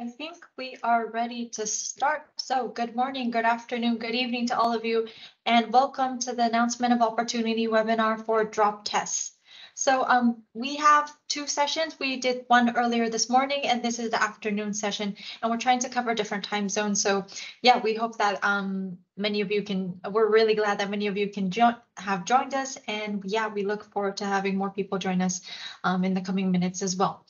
I think we are ready to start. So good morning, good afternoon, good evening to all of you, and welcome to the announcement of opportunity webinar for DropTES. So um, we have two sessions. We did one earlier this morning, and this is the afternoon session, and we're trying to cover different time zones. So yeah, we hope that um, many of you can, we're really glad that many of you can jo have joined us. And yeah, we look forward to having more people join us um, in the coming minutes as well.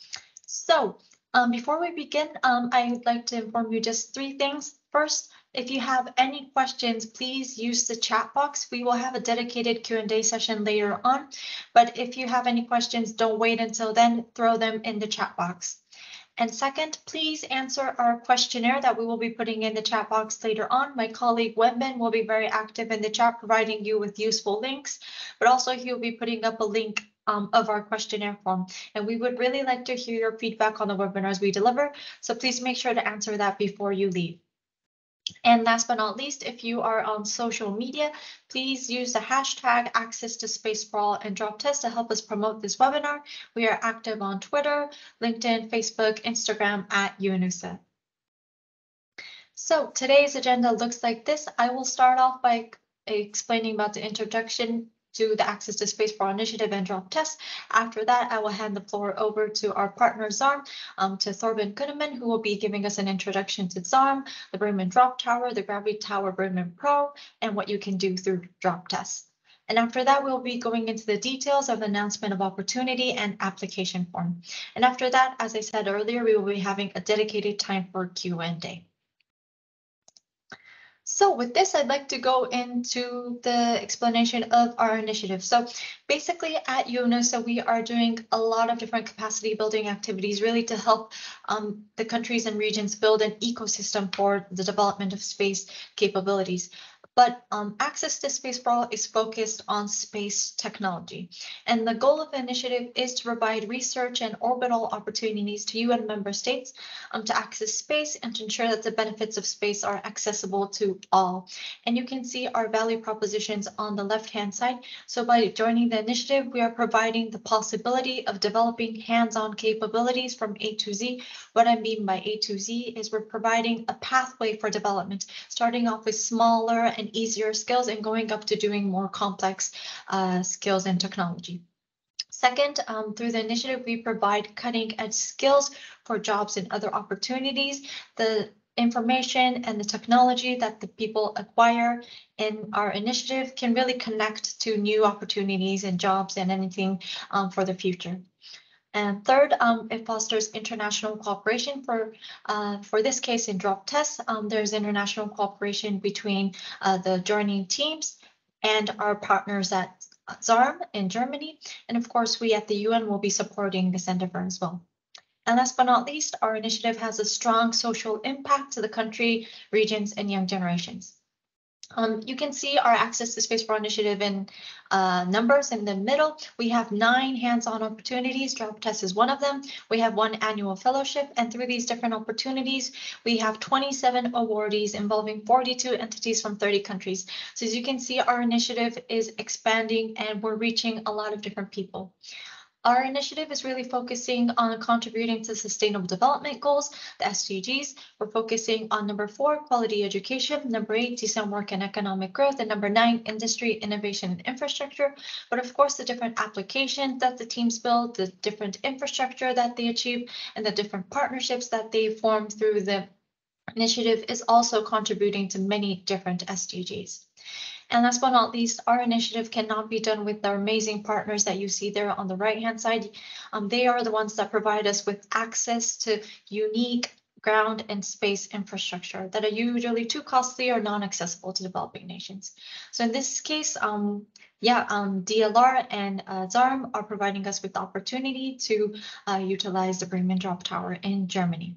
So um, before we begin, um, I'd like to inform you just three things. First, if you have any questions, please use the chat box. We will have a dedicated Q&A session later on. But if you have any questions, don't wait until then, throw them in the chat box. And second, please answer our questionnaire that we will be putting in the chat box later on. My colleague Wenbin will be very active in the chat, providing you with useful links, but also he'll be putting up a link um, of our questionnaire form. And we would really like to hear your feedback on the webinars we deliver. So please make sure to answer that before you leave. And last but not least, if you are on social media, please use the hashtag access to Space for All and DropTES to help us promote this webinar. We are active on Twitter, LinkedIn, Facebook, Instagram at UNOOSA. So today's agenda looks like this. I will start off by explaining about the introduction to the Access to Space for All Initiative and DropTES. After that, I will hand the floor over to our partner ZARM, um, to Thorben Könemann, who will be giving us an introduction to ZARM, the Bremen Drop Tower, the GraviTower Bremen Pro, and what you can do through DropTES. And after that, we'll be going into the details of the announcement of opportunity and application form. And after that, as I said earlier, we will be having a dedicated time for Q&A. So with this, I'd like to go into the explanation of our initiative. So basically at UNOOSA, we are doing a lot of different capacity building activities really to help um, the countries and regions build an ecosystem for the development of space capabilities but um, Access to Space for All is focused on space technology. And the goal of the initiative is to provide research and orbital opportunities to UN member states um, to access space and to ensure that the benefits of space are accessible to all. And you can see our value propositions on the left-hand side. So by joining the initiative, we are providing the possibility of developing hands-on capabilities from A to Z. What I mean by A to Z is we're providing a pathway for development, starting off with smaller and easier skills and going up to doing more complex uh, skills and technology. Second, um, through the initiative, we provide cutting edge skills for jobs and other opportunities. The information and the technology that the people acquire in our initiative can really connect to new opportunities and jobs and anything um, for the future. And third, um, it fosters international cooperation for, uh, for this case in DropTES. Um, there's international cooperation between uh, the joining teams and our partners at ZARM in Germany. And of course, we at the UN will be supporting this endeavor as well. And last but not least, our initiative has a strong social impact to the country, regions, and young generations. Um, you can see our Access to Space for All initiative in uh, numbers in the middle. We have nine hands-on opportunities. DropTES is one of them. We have one annual fellowship, and through these different opportunities, we have 27 awardees involving 42 entities from 30 countries. So as you can see, our initiative is expanding and we're reaching a lot of different people. Our initiative is really focusing on contributing to sustainable development goals, the SDGs. We're focusing on number four, quality education, number eight, decent work and economic growth, and number nine, industry, innovation, and infrastructure. But of course, the different applications that the teams build, the different infrastructure that they achieve, and the different partnerships that they form through the initiative is also contributing to many different SDGs. And last but not least, our initiative cannot be done with our amazing partners that you see there on the right hand side. Um, they are the ones that provide us with access to unique ground and space infrastructure that are usually too costly or non-accessible to developing nations. So in this case, um, yeah, um, DLR and uh, ZARM are providing us with the opportunity to uh, utilize the Bremen Drop Tower in Germany.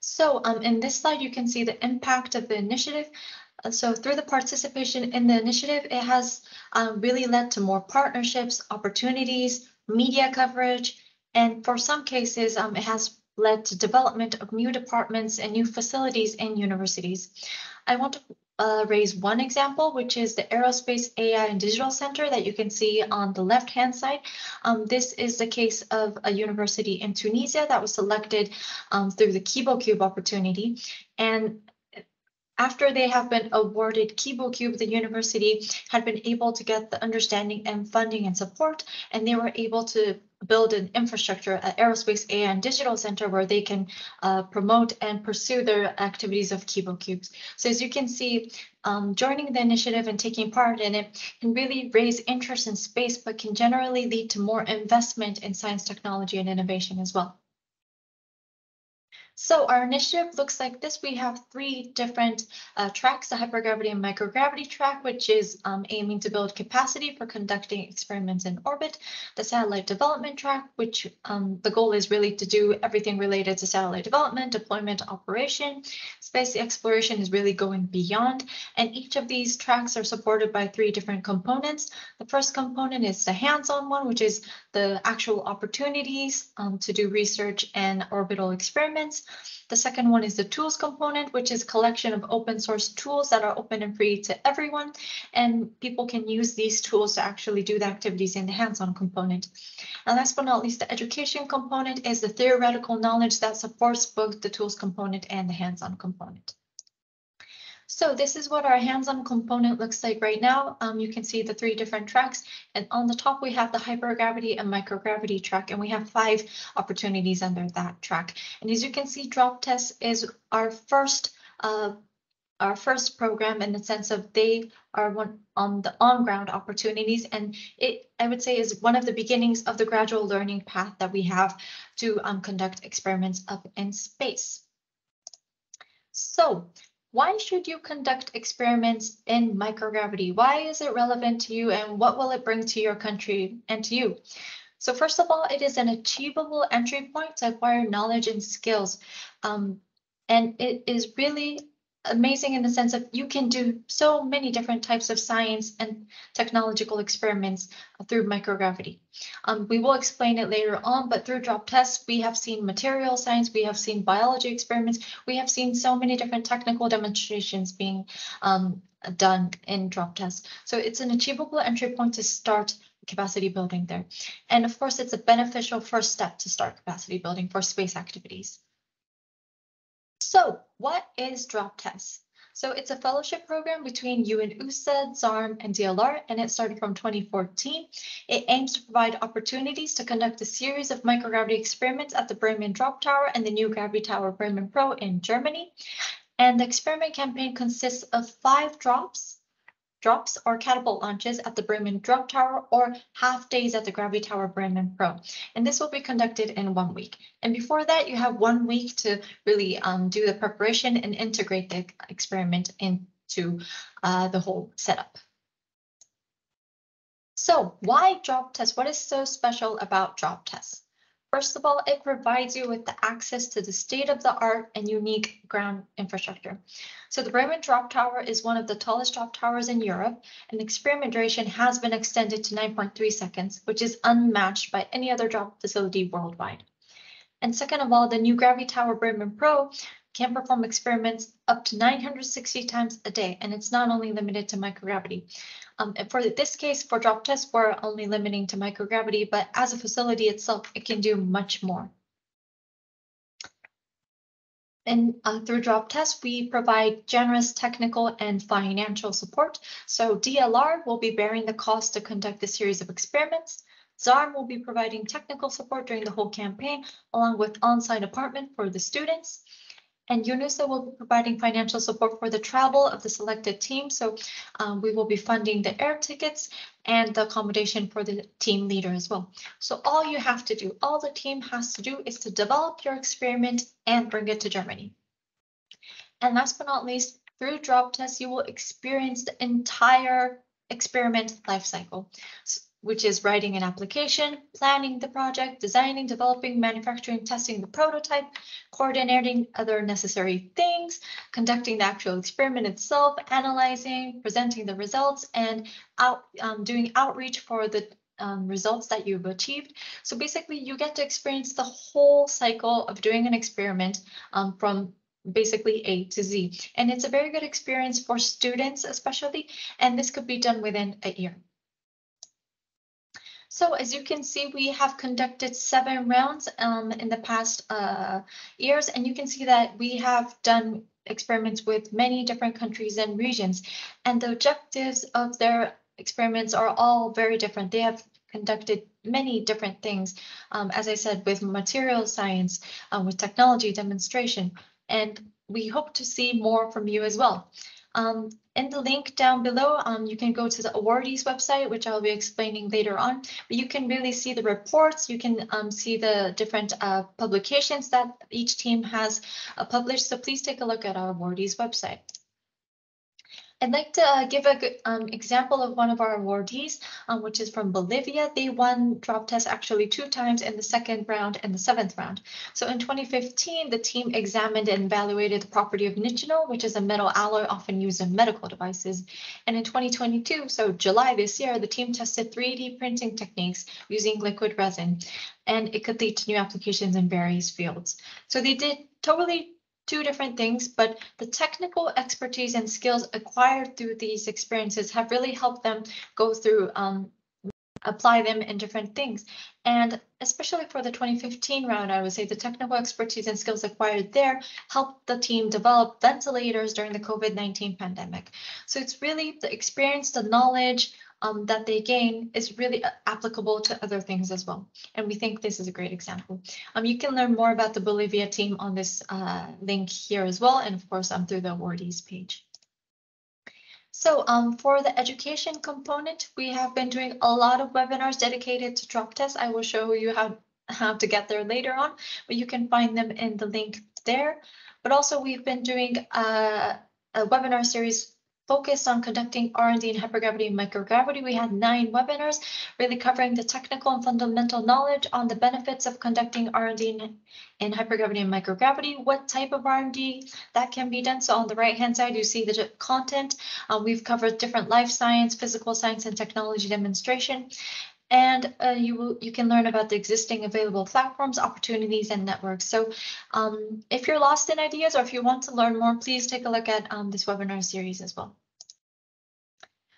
So um, in this slide, you can see the impact of the initiative. So through the participation in the initiative, it has um, really led to more partnerships, opportunities, media coverage, and for some cases, um, it has led to development of new departments and new facilities in universities. I want to uh, raise one example, which is the Aerospace AI and Digital Center that you can see on the left-hand side. Um, this is the case of a university in Tunisia that was selected um, through the KiboCube opportunity. And after they have been awarded KiboCube, the university had been able to get the understanding and funding and support, and they were able to build an infrastructure, an aerospace AI and digital center where they can uh, promote and pursue their activities of KiboCubes. So as you can see, um, joining the initiative and taking part in it can really raise interest in space, but can generally lead to more investment in science, technology, and innovation as well. So our initiative looks like this. We have three different uh, tracks, the hypergravity and microgravity track, which is um, aiming to build capacity for conducting experiments in orbit, the satellite development track, which um, the goal is really to do everything related to satellite development, deployment, operation. Space exploration is really going beyond, and each of these tracks are supported by three different components. The first component is the hands-on one, which is the actual opportunities um, to do research and orbital experiments. The second one is the tools component, which is a collection of open source tools that are open and free to everyone. And people can use these tools to actually do the activities in the hands-on component. And last but not least, the education component is the theoretical knowledge that supports both the tools component and the hands-on component. So this is what our hands-on component looks like right now. Um, you can see the three different tracks and on the top we have the hypergravity and microgravity track and we have five opportunities under that track. And as you can see, DropTES is our first uh, our first program in the sense of they are one on the on-ground opportunities and it I would say is one of the beginnings of the gradual learning path that we have to um, conduct experiments up in space. So why should you conduct experiments in microgravity? Why is it relevant to you and what will it bring to your country and to you? So first of all, it is an achievable entry point to acquire knowledge and skills. Um, and it is really amazing in the sense of you can do so many different types of science and technological experiments through microgravity. Um, we will explain it later on, but through DropTES, we have seen material science, we have seen biology experiments, we have seen so many different technical demonstrations being um, done in DropTES. So it's an achievable entry point to start capacity building there. And of course, it's a beneficial first step to start capacity building for space activities. So what is DropTES? So it's a fellowship program between UNOOSA, ZARM, and DLR, and it started from 2014. It aims to provide opportunities to conduct a series of microgravity experiments at the Bremen Drop Tower and the new GraviTower Bremen Pro in Germany. And the experiment campaign consists of five drops drops or catapult launches at the Bremen Drop Tower or half days at the GraviTower Bremen Pro. And this will be conducted in one week. And before that, you have one week to really um, do the preparation and integrate the experiment into uh, the whole setup. So why DropTES? What is so special about DropTES? First of all, it provides you with the access to the state-of-the-art and unique ground infrastructure. So the Bremen Drop Tower is one of the tallest drop towers in Europe, and experiment duration has been extended to 9.3 seconds, which is unmatched by any other drop facility worldwide. And second of all, the new GraviTower Bremen Pro can perform experiments up to 960 times a day, and it's not only limited to microgravity. Um, for this case, for DropTES, we're only limiting to microgravity, but as a facility itself, it can do much more. And uh, through DropTES, we provide generous technical and financial support. So DLR will be bearing the cost to conduct a series of experiments. ZARM will be providing technical support during the whole campaign, along with on-site apartment for the students. And UNOOSA will be providing financial support for the travel of the selected team. So um, we will be funding the air tickets and the accommodation for the team leader as well. So all you have to do, all the team has to do is to develop your experiment and bring it to Germany. And last but not least, through DropTES, you will experience the entire experiment lifecycle. So which is writing an application, planning the project, designing, developing, manufacturing, testing the prototype, coordinating other necessary things, conducting the actual experiment itself, analyzing, presenting the results, and out, um, doing outreach for the um, results that you've achieved. So basically, you get to experience the whole cycle of doing an experiment um, from basically A to Z. And it's a very good experience for students, especially, and this could be done within a year. So as you can see, we have conducted seven rounds um, in the past uh, years, and you can see that we have done experiments with many different countries and regions, and the objectives of their experiments are all very different. They have conducted many different things, um, as I said, with material science, um, with technology demonstration, and we hope to see more from you as well. Um, in the link down below, um, you can go to the awardees website, which I'll be explaining later on, but you can really see the reports. You can um, see the different uh, publications that each team has uh, published. So please take a look at our awardees website. I'd like to uh, give a good um, example of one of our awardees, um, which is from Bolivia. They won DropTES actually two times in the second round and the seventh round. So in 2015, the team examined and evaluated the property of nitinol, which is a metal alloy often used in medical devices. And in 2022, so July this year, the team tested 3D printing techniques using liquid resin, and it could lead to new applications in various fields. So they did totally two different things, but the technical expertise and skills acquired through these experiences have really helped them go through um, apply them in different things. And especially for the 2015 round, I would say the technical expertise and skills acquired there helped the team develop ventilators during the COVID-19 pandemic. So it's really the experience, the knowledge, um, that they gain is really uh, applicable to other things as well. And we think this is a great example. Um, you can learn more about the Bolivia team on this uh, link here as well. And of course, um, through the awardees page. So um, for the education component, we have been doing a lot of webinars dedicated to DropTES. I will show you how, how to get there later on, but you can find them in the link there. But also we've been doing uh, a webinar series focused on conducting R&D in hypergravity and microgravity. We had nine webinars really covering the technical and fundamental knowledge on the benefits of conducting R&D in, in hypergravity and microgravity, what type of R&D that can be done. So on the right-hand side, you see the content. Um, we've covered different life science, physical science, and technology demonstration and uh, you will you can learn about the existing available platforms, opportunities, and networks. So um, if you're lost in ideas or if you want to learn more, please take a look at um, this webinar series as well.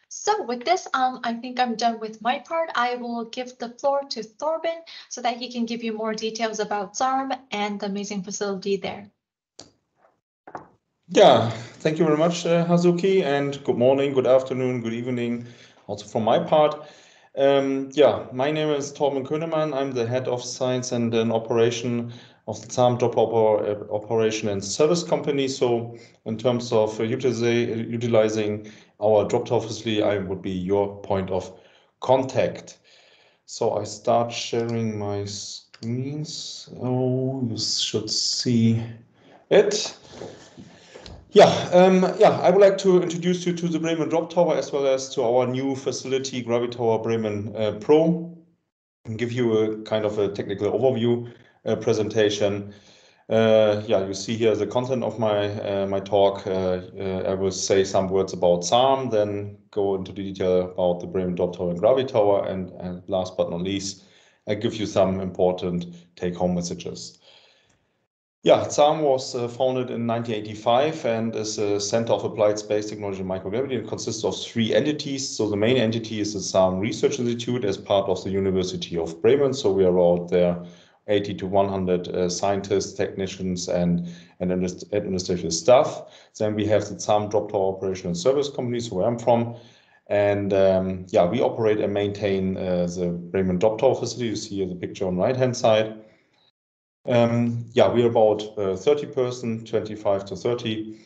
So with this, um, I think I'm done with my part. I will give the floor to Thorben so that he can give you more details about ZARM and the amazing facility there. Yeah, thank you very much, uh, Hazuki, and good morning, good afternoon, good evening, also from my part. Um, yeah, my name is Thorben Könemann. I'm the head of science and an operation of the Drop oper Operation and Service Company. So in terms of uh, utilizing our drop tower facility, I would be your point of contact. So I start sharing my screens. Oh, you should see it. Yeah, um, yeah, I would like to introduce you to the Bremen Drop Tower as well as to our new facility, Gravitower Bremen uh, Pro, and give you a kind of a technical overview uh, presentation. Uh, yeah, you see here the content of my uh, my talk. Uh, uh, I will say some words about ZARM, then go into the detail about the Bremen Drop Tower and Gravitower, and, and last but not least, I give you some important take-home messages. Yeah, ZARM was uh, founded in 1985 and is a center of applied space technology and microgravity. It consists of three entities. So the main entity is the ZARM Research Institute as part of the University of Bremen. So we are out there 80 to 100 uh, scientists, technicians, and, and administrative staff. Then we have the ZARM Drop Tower Operation and Service Company, so where I'm from. And um, yeah, we operate and maintain uh, the Bremen Drop Tower facility. You see the picture on the right-hand side. Um, yeah, we're about uh, 30 person, 25 to 30.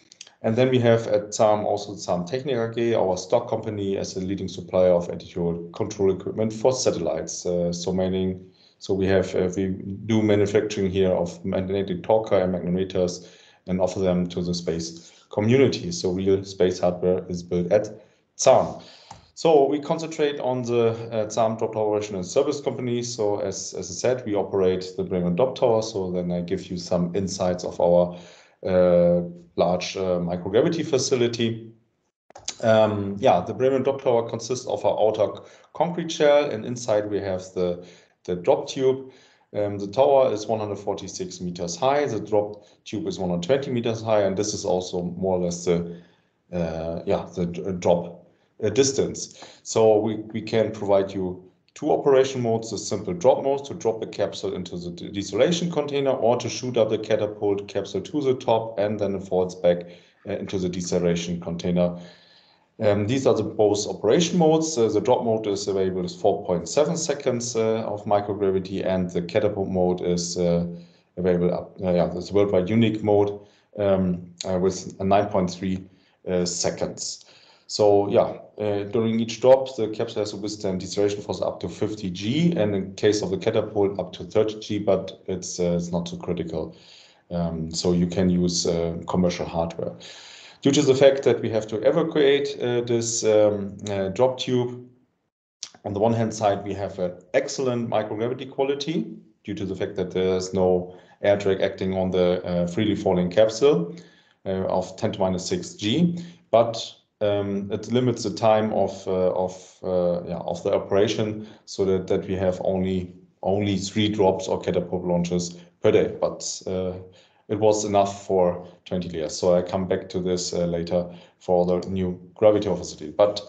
And then we have at ZARM also ZARM Technik AG, our stock company as a leading supplier of attitude control equipment for satellites. Uh, so meaning, so we have, uh, we do manufacturing here of magnetic torque and magnetometers and offer them to the space community. So real space hardware is built at ZARM. So we concentrate on the uh, ZARM Drop Tower and Service Company. So as, as I said, we operate the Bremen Drop Tower. So then I give you some insights of our uh, large uh, microgravity facility. Um, yeah, the Bremen Drop Tower consists of our outer concrete shell and inside we have the, the drop tube. Um, the tower is 146 meters high, the drop tube is 120 meters high, and this is also more or less the uh, yeah the drop uh, distance. So we, we can provide you two operation modes, the simple drop mode to drop the capsule into the deceleration container or to shoot up the catapult capsule to the top and then it falls back uh, into the deceleration container. Um, these are the both operation modes. Uh, the drop mode is available with 4.7 seconds uh, of microgravity and the catapult mode is uh, available up, uh, yeah, this worldwide unique mode um, uh, with 9.3 seconds. So yeah, uh, during each drop, the capsule has to withstand deceleration force up to 50 G, and in case of the catapult, up to 30 G, but it's, uh, it's not so critical. Um, so you can use uh, commercial hardware. Due to the fact that we have to evacuate uh, this um, uh, drop tube, on the one hand side, we have an excellent microgravity quality due to the fact that there's no air drag acting on the uh, freely falling capsule of 10 to minus 6 G. But um, it limits the time of uh, of uh, yeah of the operation so that that we have only only three drops or catapult launches per day. But uh, it was enough for 20 years. So I come back to this uh, later for the new gravity facility. But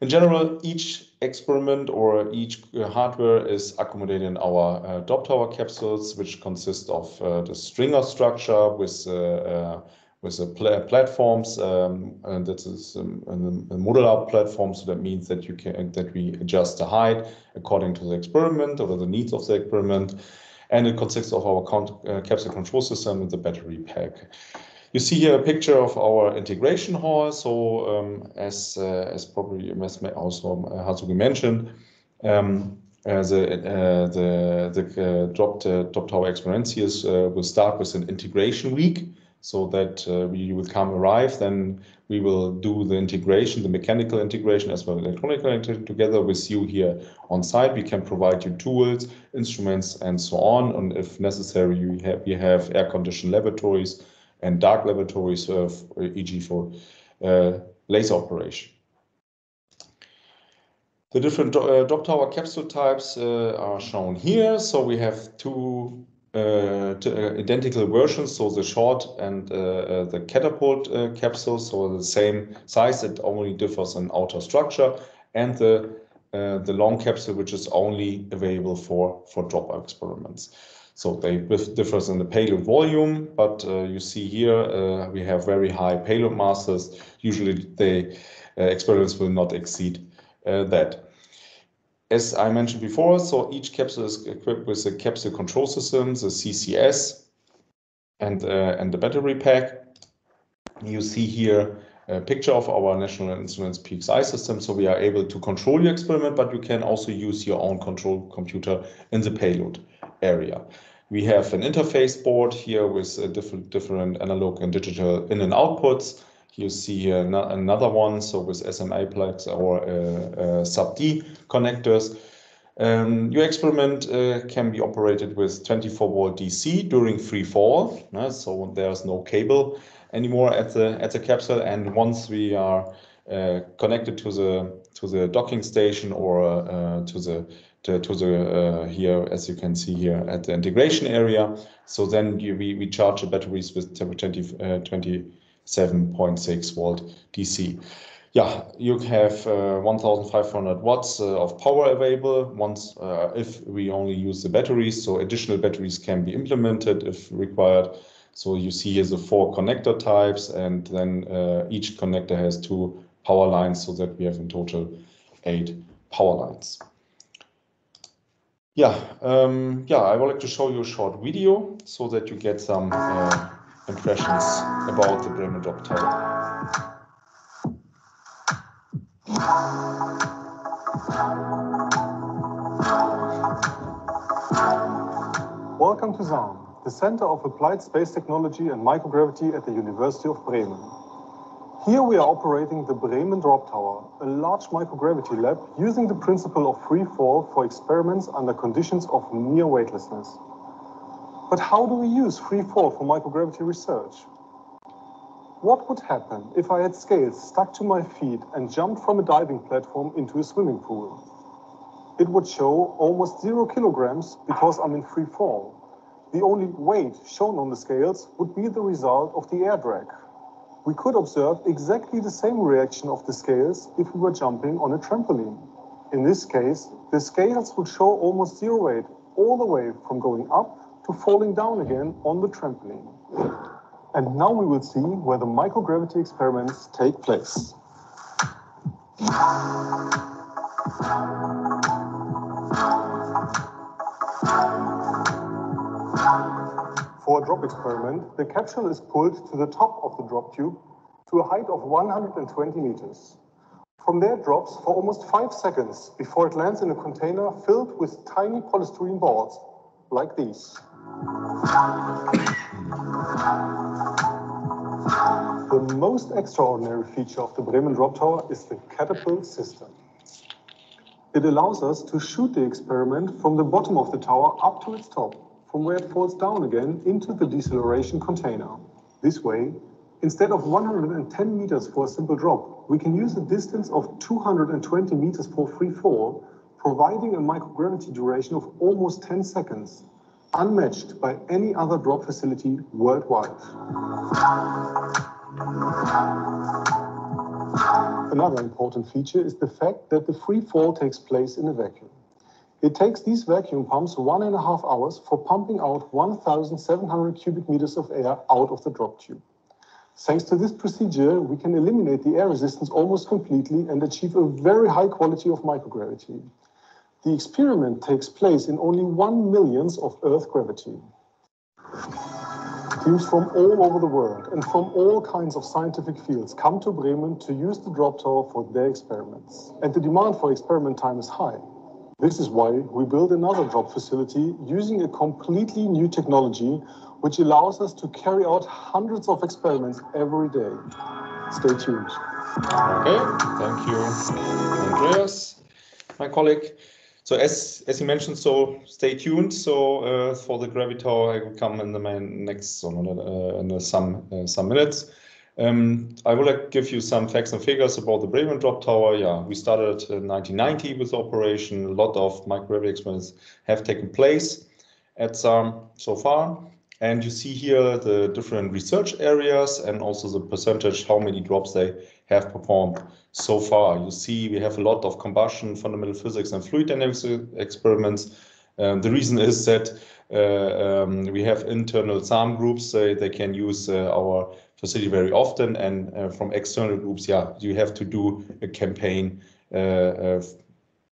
in general, each experiment or each uh, hardware is accommodated in our uh, drop tower capsules, which consist of the stringer structure with with the pl platforms, um, and that is um, a modular platform. So that means that you can that we adjust the height according to the experiment or the needs of the experiment, and it consists of our uh, capsule control system and the battery pack. You see here a picture of our integration hall. So um, as uh, as probably also uh, Hazuki mentioned. Um, uh, the uh, the the uh, drop top tower experience will start with an integration week so that uh, we will come arrive, then we will do the integration, the mechanical integration as well as electronic integration together with you here on site. We can provide you tools, instruments, and so on. And if necessary, we have, we have air-conditioned laboratories and dark laboratories, uh, e.g. for uh, laser operation. The different uh, drop tower capsule types uh, are shown here. So we have two uh, uh, identical versions, so the short and uh, the catapult capsule, so the same size, it only differs in outer structure, and the the long capsule, which is only available for for drop experiments. So they differs in the payload volume, but uh, you see here uh, we have very high payload masses. Usually the uh, experiments will not exceed that as I mentioned before, so each capsule is equipped with a capsule control system, the CCS, and, uh, and the battery pack. You see here a picture of our National Instruments PXI system. So we are able to control your experiment, but you can also use your own control computer in the payload area. We have an interface board here with uh, different, different analog and digital in and outputs. You see another one, so with SMA plugs or uh, uh, sub-D connectors. Um, your experiment uh, can be operated with 24 volt DC during free fall, uh, so there's no cable anymore at the at the capsule. And once we are uh, connected to the to the docking station or uh, to the to, to the here, as you can see here at the integration area, so then you, we we charge the batteries with 20 20 7.6 volt DC. Yeah, you have uh, 1,500 watts uh, of power available once uh, if we only use the batteries. So additional batteries can be implemented if required. So you see here the four connector types, and then uh, each connector has two power lines, so that we have in total eight power lines. Yeah, um, yeah, I would like to show you a short video so that you get some uh, impressions about the Bremen Drop Tower. Welcome to ZARM, the Center of Applied Space Technology and Microgravity at the University of Bremen. Here we are operating the Bremen Drop Tower, a large microgravity lab using the principle of free fall for experiments under conditions of near weightlessness. But how do we use free fall for microgravity research? What would happen if I had scales stuck to my feet and jumped from a diving platform into a swimming pool? it would show almost zero kilograms because I'm in free fall. The only weight shown on the scales would be the result of the air drag. We could observe exactly the same reaction of the scales if we were jumping on a trampoline. In this case, the scales would show almost zero weight all the way from going up to falling down again on the trampoline. And now we will see where the microgravity experiments take place. For a drop experiment, the capsule is pulled to the top of the drop tube to a height of 120 meters. From there drops for almost five seconds before it lands in a container filled with tiny polystyrene balls, like these. The most extraordinary feature of the Bremen Drop Tower is the catapult system. It allows us to shoot the experiment from the bottom of the tower up to its top, from where it falls down again into the deceleration container. This way, instead of 110 meters for a simple drop, we can use a distance of 220 meters for free fall, providing a microgravity duration of almost 10 seconds, unmatched by any other drop facility worldwide. Another important feature is the fact that the free fall takes place in a vacuum. It takes these vacuum pumps one and a half hours for pumping out 1,700 cubic meters of air out of the drop tube. Thanks to this procedure, we can eliminate the air resistance almost completely and achieve a very high quality of microgravity. The experiment takes place in only one millionth of Earth gravity. Teams from all over the world and from all kinds of scientific fields come to Bremen to use the drop tower for their experiments. And the demand for experiment time is high. This is why we build another drop facility using a completely new technology which allows us to carry out hundreds of experiments every day. Stay tuned. Okay, thank you, Andreas, my colleague. So as as you mentioned, so stay tuned. So uh, for the Gravitower, I will come in the main next so uh, in some uh, some minutes. Um, I will like give you some facts and figures about the Bremen Drop Tower. Yeah, we started in 1990 with operation. A lot of microgravity experiments have taken place at some so far. And you see here the different research areas and also the percentage, how many drops they have performed so far. You see we have a lot of combustion, fundamental physics and fluid dynamics experiments. Um, the reason is that uh, um, we have internal ZARM groups, uh, they can use uh, our facility very often and uh, from external groups, yeah, you have to do a campaign uh,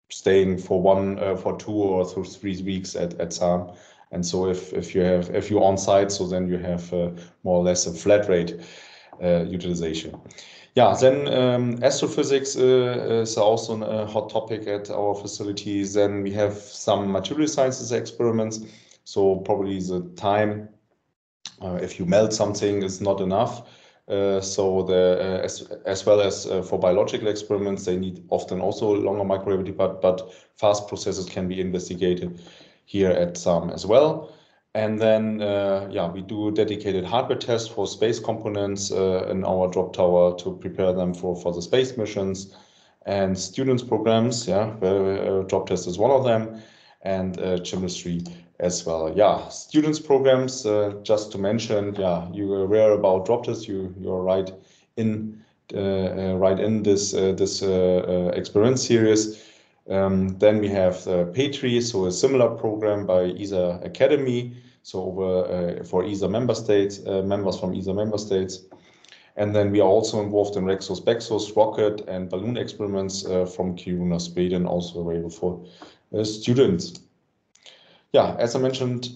staying for one, uh, for two or three weeks at, at ZARM. And so if, if you have if you're on site, so then you have more or less a flat rate utilization. Yeah, then um, astrophysics uh, is also a hot topic at our facilities. Then we have some material sciences experiments. So probably the time, uh, if you melt something, is not enough. Uh, so the uh, as as well as uh, for biological experiments, they need often also longer microgravity, but but fast processes can be investigated here at ZARM as well. And then, uh, yeah, we do dedicated hardware tests for space components uh, in our drop tower to prepare them for, for the space missions and students programs. Yeah, uh, DropTES is one of them and uh, chemistry as well. Yeah, students programs, uh, just to mention, yeah, you are aware about DropTES, you, you're right in uh, right in this, this experience series. Um, then we have the Petri, so a similar program by ESA Academy, so over uh, for ESA member states, uh, members from ESA member states. And then we are also involved in REXUS, BEXUS, rocket and balloon experiments uh, from Kiruna, Sweden, also available for uh, students. Yeah, as I mentioned,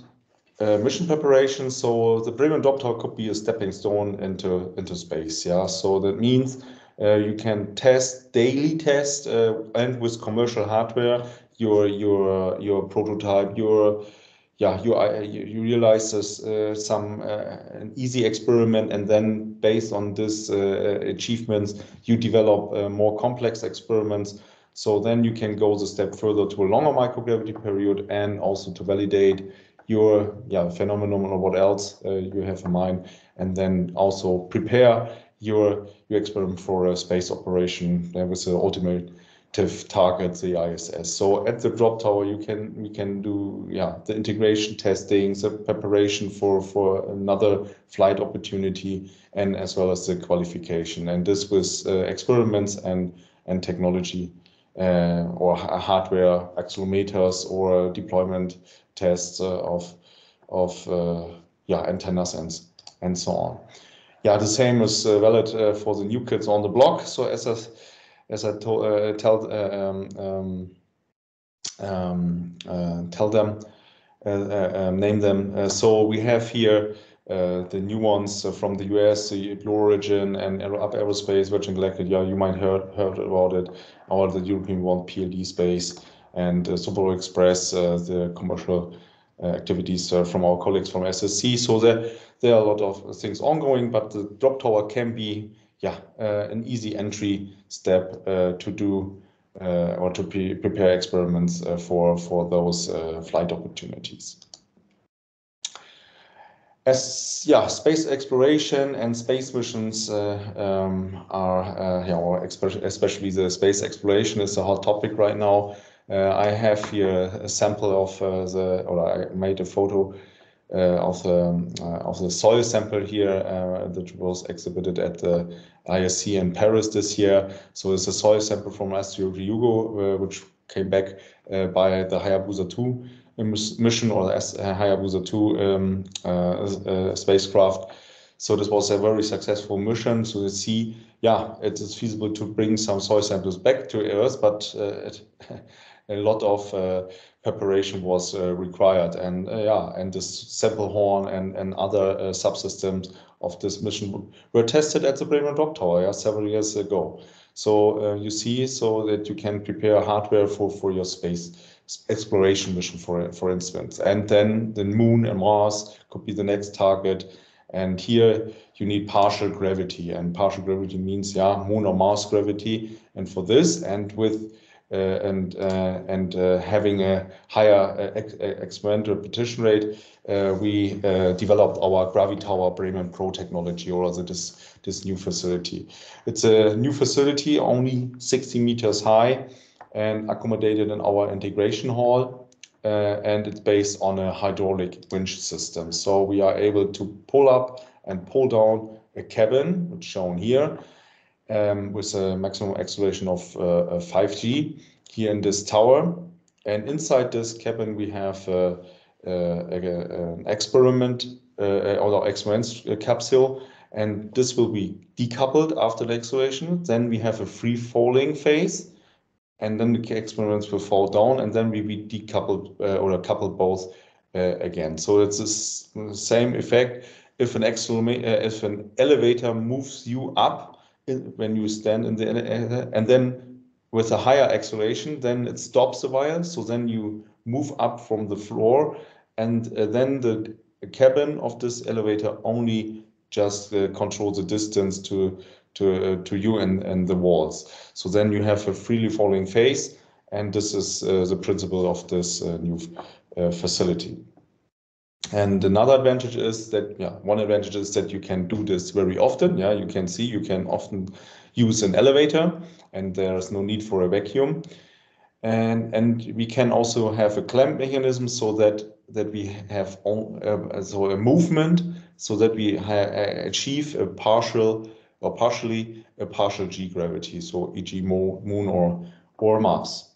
uh, mission preparation. So the Drop Tower could be a stepping stone into into space. Yeah, so that means you can test daily test uh, and with commercial hardware your your your prototype your yeah you you realize this, uh, some uh, an easy experiment and then based on this uh, achievements you develop uh, more complex experiments. So then you can go the step further to a longer microgravity period and also to validate your yeah phenomenon or what else you have in mind and then also prepare your your experiment for a space operation uh, was the ultimate target the ISS. So at the drop tower, you can we can do yeah the integration testing, the preparation for for another flight opportunity, and as well as the qualification. And this was uh, experiments and and technology uh, or hardware accelerometers or deployment tests uh, of of uh, yeah antennas and and so on. Yeah, the same is uh, valid for the new kids on the block. So as a as I to, uh, tell uh, um, um, um uh, tell them um, name them. so we have here the new ones from the US, the Blue Origin and Up Aerospace, Virgin Galactic. Yeah, you might heard heard about it. Or the European one, PLD Space, and uh, Super Express, the commercial activities from our colleagues from SSC. So there there are a lot of things ongoing, but the drop tower can be yeah, uh, an easy entry step uh, to do uh, or to pre prepare experiments for, for those flight opportunities. As yeah, space exploration and space missions uh, um, are, uh, especially the space exploration is a hot topic right now. Uh, I have here a sample of the, or I made a photo of the of the soil sample here that was exhibited at the ISC in Paris this year. So it's a soil sample from Astro Ryugu, uh, which came back uh, by the Hayabusa 2 mission or the uh, Hayabusa 2 um, uh, spacecraft. So this was a very successful mission. So you see, yeah, it is feasible to bring some soil samples back to Earth, but it, a lot of preparation was uh, required and uh, yeah and this sample horn and and other uh, subsystems of this mission were tested at the Bremen Drop Tower yeah, several years ago. So uh, you see, so that you can prepare hardware for, for your space exploration mission, for, for instance. And then the moon and Mars could be the next target. And here you need partial gravity and partial gravity means, yeah, moon or Mars gravity. And for this and with uh, and uh, and uh, having a higher experimental repetition rate, we developed our Gravitower Bremen Pro technology, or this this new facility. It's a new facility, only 60 meters high, and accommodated in our integration hall. Uh, and it's based on a hydraulic winch system. So we are able to pull up and pull down a cabin, which shown here, um, with a maximum acceleration of uh, 5G here in this tower. And inside this cabin, we have uh, uh, an experiment uh, or experiment capsule. And this will be decoupled after the acceleration. Then we have a free falling phase. And then the experiments will fall down. And then we be decoupled or coupled both again. So it's the same effect if an, if an elevator moves you up when you stand in the and then with a higher acceleration then it stops a while so then you move up from the floor and uh, then the cabin of this elevator only just uh, controls the distance to to uh, to you and and the walls. So then you have a freely falling phase and this is uh, the principle of this uh, new uh, facility and another advantage is that, yeah, one advantage is that you can do this very often. Yeah, you can see you can often use an elevator and there's no need for a vacuum. And, and we can also have a clamp mechanism so that that we have on, uh, so a movement so that we achieve a partial or partially a partial G gravity, so e.g. moon or or Mars.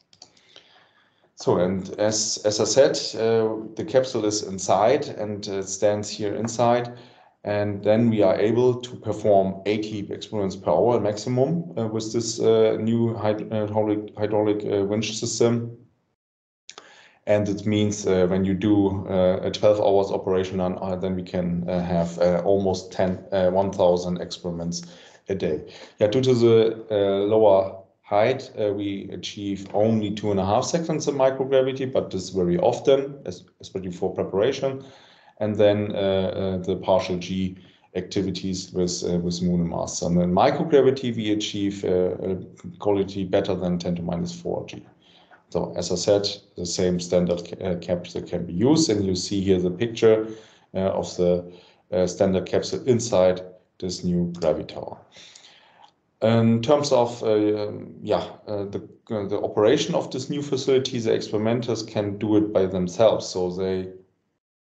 So, and as, as I said, uh, the capsule is inside and uh, stands here inside. And then we are able to perform 80 experiments per hour maximum uh, with this uh, new hydraulic, hydraulic uh, winch system. And it means uh, when you do a 12 hours operation, on, then we can have almost 10, 1,000 experiments a day. Yeah, due to the lower height, uh, we achieve only two and a half seconds of microgravity, but this very often, especially for preparation. And then uh, uh, the partial G activities with uh, with Moon and Mars. And then microgravity, we achieve uh, quality better than 10 to minus 4 G. So as I said, the same standard uh, capsule can be used, and you see here the picture of the standard capsule inside this new Gravitower. In terms of um, yeah, the the operation of this new facility, the experimenters can do it by themselves. So they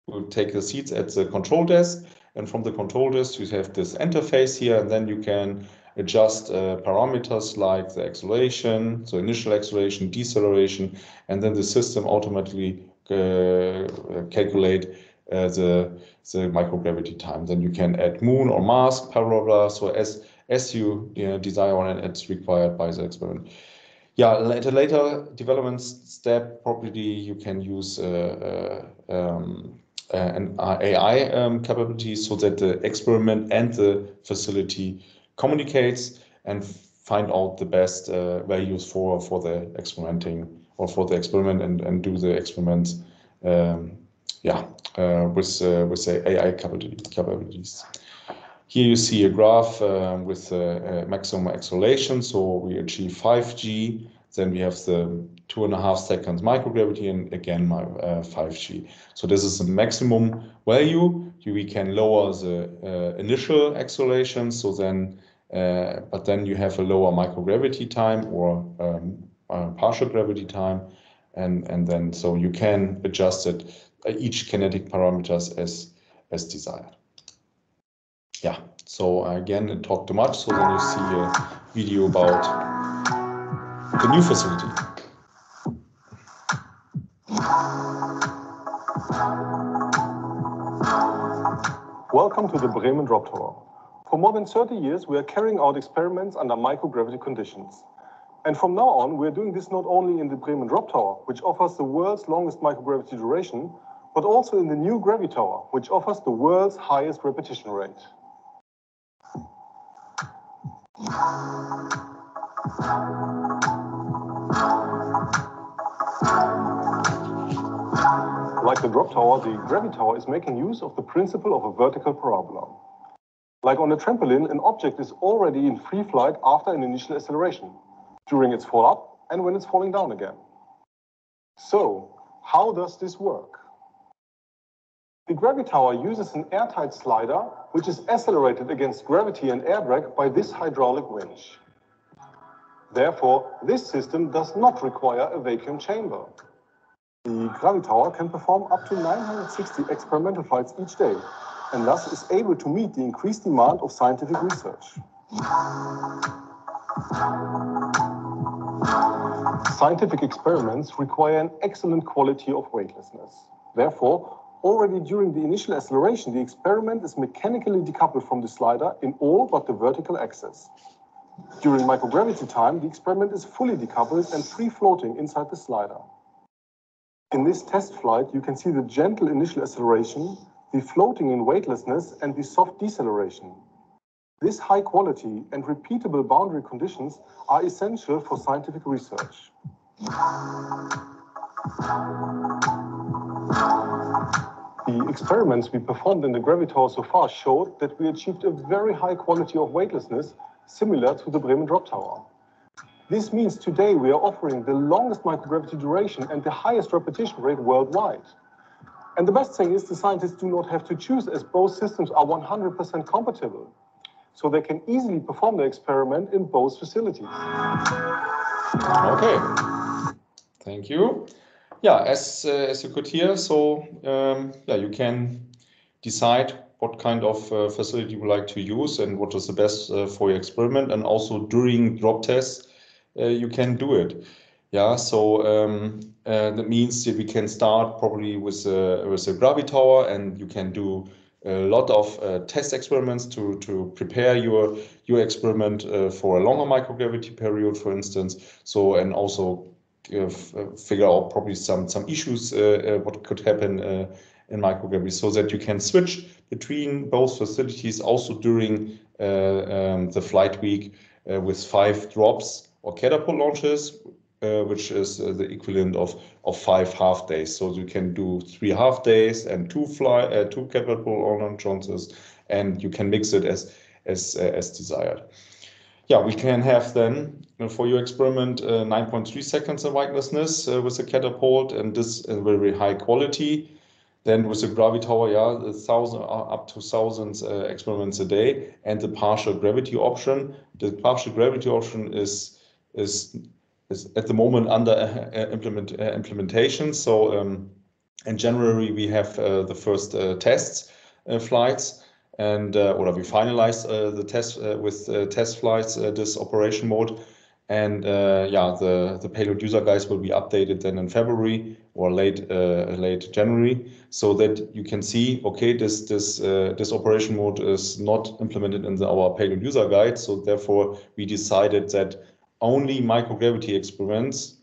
will take the seats at the control desk, and from the control desk you have this interface here, and then you can adjust uh, parameters like the acceleration, so initial acceleration, deceleration, and then the system automatically uh, calculate uh, the microgravity time. Then you can add moon or Mars, So as as you, you know, desire and it's required by the experiment. Yeah, at a later development step, probably you can use uh, uh, um, uh, an AI um, capability so that the experiment and the facility communicates and find out the best uh, values for for the experimenting or for the experiment and, and do the experiments um, yeah uh, with uh, with the AI capabilities. Here you see a graph uh, with uh, maximum acceleration. So we achieve 5G. Then we have the two and a half seconds microgravity and again my uh, 5G. So this is the maximum value. We can lower the uh, initial acceleration. So then, uh, but then you have a lower microgravity time or um, uh, partial gravity time. And, and then so you can adjust it each kinetic parameters as, as desired yeah, so again, it talked too much. So then you see a video about the new facility. Welcome to the Bremen Drop Tower. For more than 30 years, we are carrying out experiments under microgravity conditions. And from now on, we are doing this not only in the Bremen Drop Tower, which offers the world's longest microgravity duration, but also in the new GraviTower, which offers the world's highest repetition rate. Like the drop tower, the gravity tower is making use of the principle of a vertical parabola. Like on a trampoline, an object is already in free flight after an initial acceleration, during its fall up and when it's falling down again. So, how does this work? The gravity tower uses an airtight slider, which is accelerated against gravity and air drag by this hydraulic winch. Therefore, this system does not require a vacuum chamber. The GraviTower can perform up to 960 experimental flights each day, and thus is able to meet the increased demand of scientific research. Scientific experiments require an excellent quality of weightlessness. Therefore, already during the initial acceleration, the experiment is mechanically decoupled from the slider in all but the vertical axis. During microgravity time, the experiment is fully decoupled and free floating inside the slider. In this test flight, you can see the gentle initial acceleration, the floating in weightlessness, and the soft deceleration. This high quality and repeatable boundary conditions are essential for scientific research. The experiments we performed in the GraviTower so far showed that we achieved a very high quality of weightlessness similar to the Bremen Drop Tower. This means today we are offering the longest microgravity duration and the highest repetition rate worldwide. And the best thing is the scientists do not have to choose as both systems are 100% compatible. So they can easily perform the experiment in both facilities. Okay, thank you. Yeah, as, uh, as you could hear, so um, yeah, you can decide what kind of uh, facility you would like to use and what is the best uh, for your experiment. And also during DropTES, uh, you can do it. Yeah, so um, uh, that means that we can start probably with a, with a gravity tower and you can do a lot of uh, test experiments to, to prepare your, your experiment for a longer microgravity period, for instance. So, and also figure out probably some, some issues, uh, what could happen in microgravity so that you can switch between both facilities also during um, the flight week with five drops or catapult launches, uh, which is uh, the equivalent of of five half days. So you can do three half days and two fly uh, two catapult launches, and you can mix it as as uh, as desired. Yeah, we can have then for your experiment uh, 9.3 seconds of weightlessness uh, with the catapult, and this is very high quality. Then with the gravity tower, yeah, a thousand up to thousands uh, experiments a day, and the partial gravity option. The partial gravity option is is is at the moment under uh, implement uh, implementation. So um, in January we have uh, the first uh, tests uh, flights, and or we finalize the test with test flights this operation mode. And uh, yeah, the, the payload user guides will be updated then in February or late uh, late January, so that you can see, okay, this this uh, this operation mode is not implemented in the, our payload user guide. So therefore, we decided that only microgravity experiments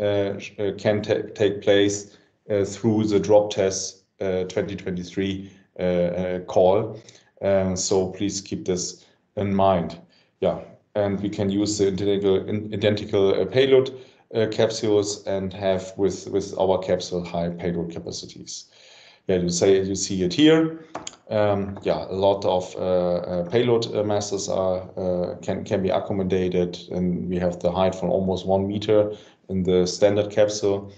uh, uh, can take place uh, through the DropTES 2023 call. so please keep this in mind. Yeah and we can use the identical, identical uh, payload uh, capsules and have with, with our capsule high payload capacities. Yeah, you say you see it here. Um, yeah, a lot of uh, uh, payload uh, masses are uh, can can be accommodated, and we have the height from almost one meter in the standard capsule.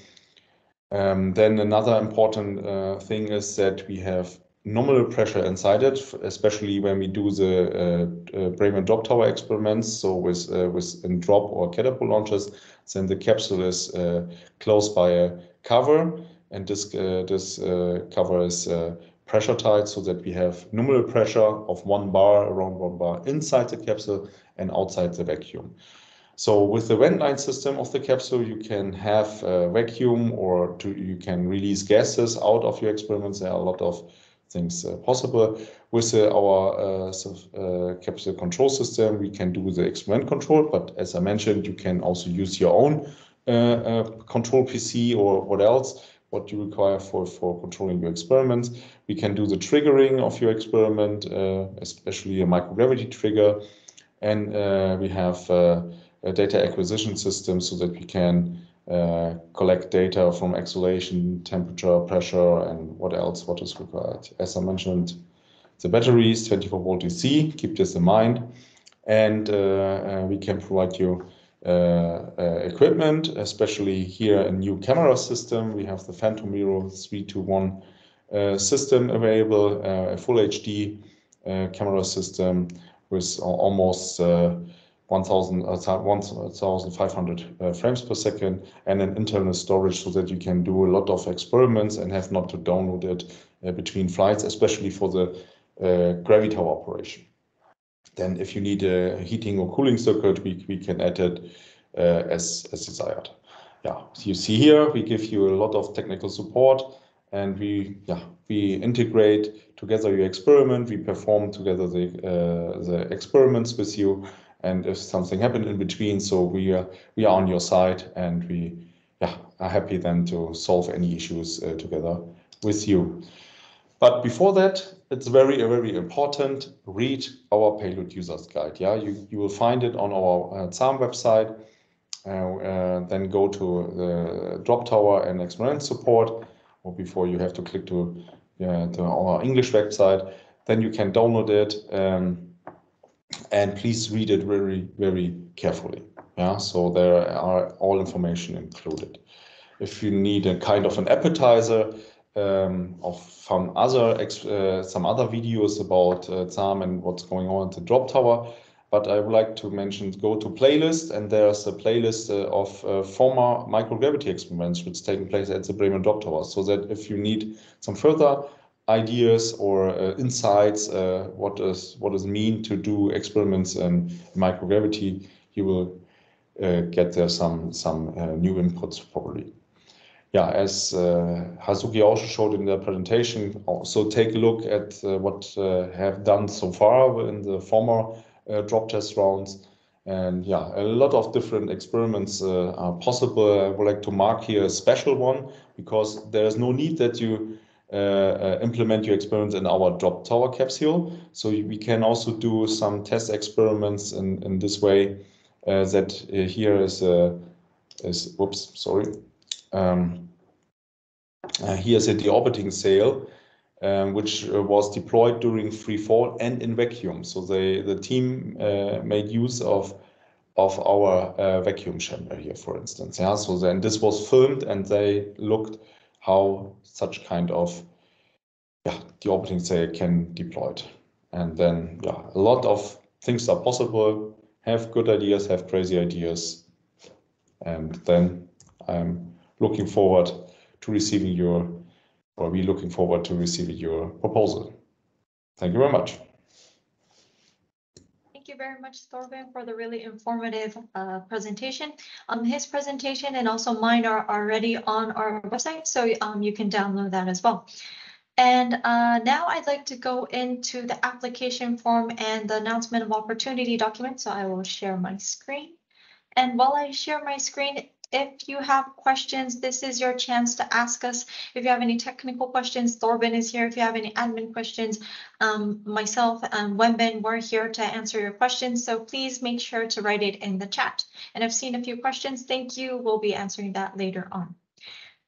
Um, then another important thing is that we have nominal pressure inside it, especially when we do the uh, uh, Bremen drop tower experiments. So with uh, with in drop or catapult launches, then the capsule is uh, closed by a cover, and this uh, this uh, cover is pressure tight, so that we have nominal pressure of one bar around one bar inside the capsule and outside the vacuum. So with the vent line system of the capsule, you can have vacuum or to, you can release gases out of your experiments. There are a lot of things uh, possible. With uh, our uh, capsule control system, we can do the experiment control, but as I mentioned, you can also use your own control PC or what else what you require for, for controlling your experiments. We can do the triggering of your experiment, especially a microgravity trigger. And we have a data acquisition system so that we can uh, collect data from acceleration, temperature, pressure, and what else, what is required. As I mentioned, the batteries, 24 volt DC, keep this in mind. And uh, uh, we can provide you uh, equipment, especially here a new camera system. We have the Phantom Miro 321 uh, system available, a full HD camera system with almost 1,500 uh, uh, frames per second and an internal storage so that you can do a lot of experiments and have not to download it uh, between flights, especially for the uh, gravity tower operation. Then if you need a heating or cooling circuit, we, we can add it uh, as, as desired. Yeah, so you see here, we give you a lot of technical support and we yeah we integrate together your experiment we perform together the uh, the experiments with you and if something happened in between, so we are we are on your side, and we yeah are happy then to solve any issues uh, together with you. But before that, it's very very important. Read our payload users guide. Yeah, you you will find it on our uh, website. Uh, uh, then go to the drop tower and experiment support, or before you have to click to, to our English website. Then you can download it. Um, and please read it very, very carefully. Yeah, so there are all information included. If you need a kind of an appetizer um, of some other uh, some other videos about uh, ZARM and what's going on at the drop tower, but I would like to mention go to playlist and there's a playlist uh, of uh, former microgravity experiments which taking place at the Bremen drop tower so that if you need some further ideas or uh, insights, uh, what does what does mean to do experiments in microgravity, you will uh, get there some some uh, new inputs probably. Yeah, as uh, Hazuki also showed in the presentation, also take a look at uh, what have done so far in the former DropTES rounds. And yeah, a lot of different experiments are possible. I would like to mark here a special one because there is no need that you uh, uh, implement your experiments in our drop tower capsule. So we can also do some test experiments in, in this way uh, that here is, is, whoops, sorry. Um, here's a deorbiting sail. Um, which uh, was deployed during free fall and in vacuum. So they, the team uh, made use of of our uh, vacuum chamber here, for instance. Yeah, so then this was filmed and they looked how such kind of yeah, deorbiting satellite can deploy it. And then, yeah, a lot of things are possible. Have good ideas, have crazy ideas. And then I'm looking forward to receiving your, or we looking forward to receiving your proposal. Thank you very much. Very much, Thorben, for the really informative uh, presentation. Um, his presentation and also mine are already on our website, so um, you can download that as well. And uh, now I'd like to go into the application form and the announcement of opportunity document. So I will share my screen. And while I share my screen, if you have questions, this is your chance to ask us. If you have any technical questions, Thorben is here. If you have any admin questions, um, myself and Wenbin, we're here to answer your questions. So please make sure to write it in the chat. And I've seen a few questions. Thank you. We'll be answering that later on.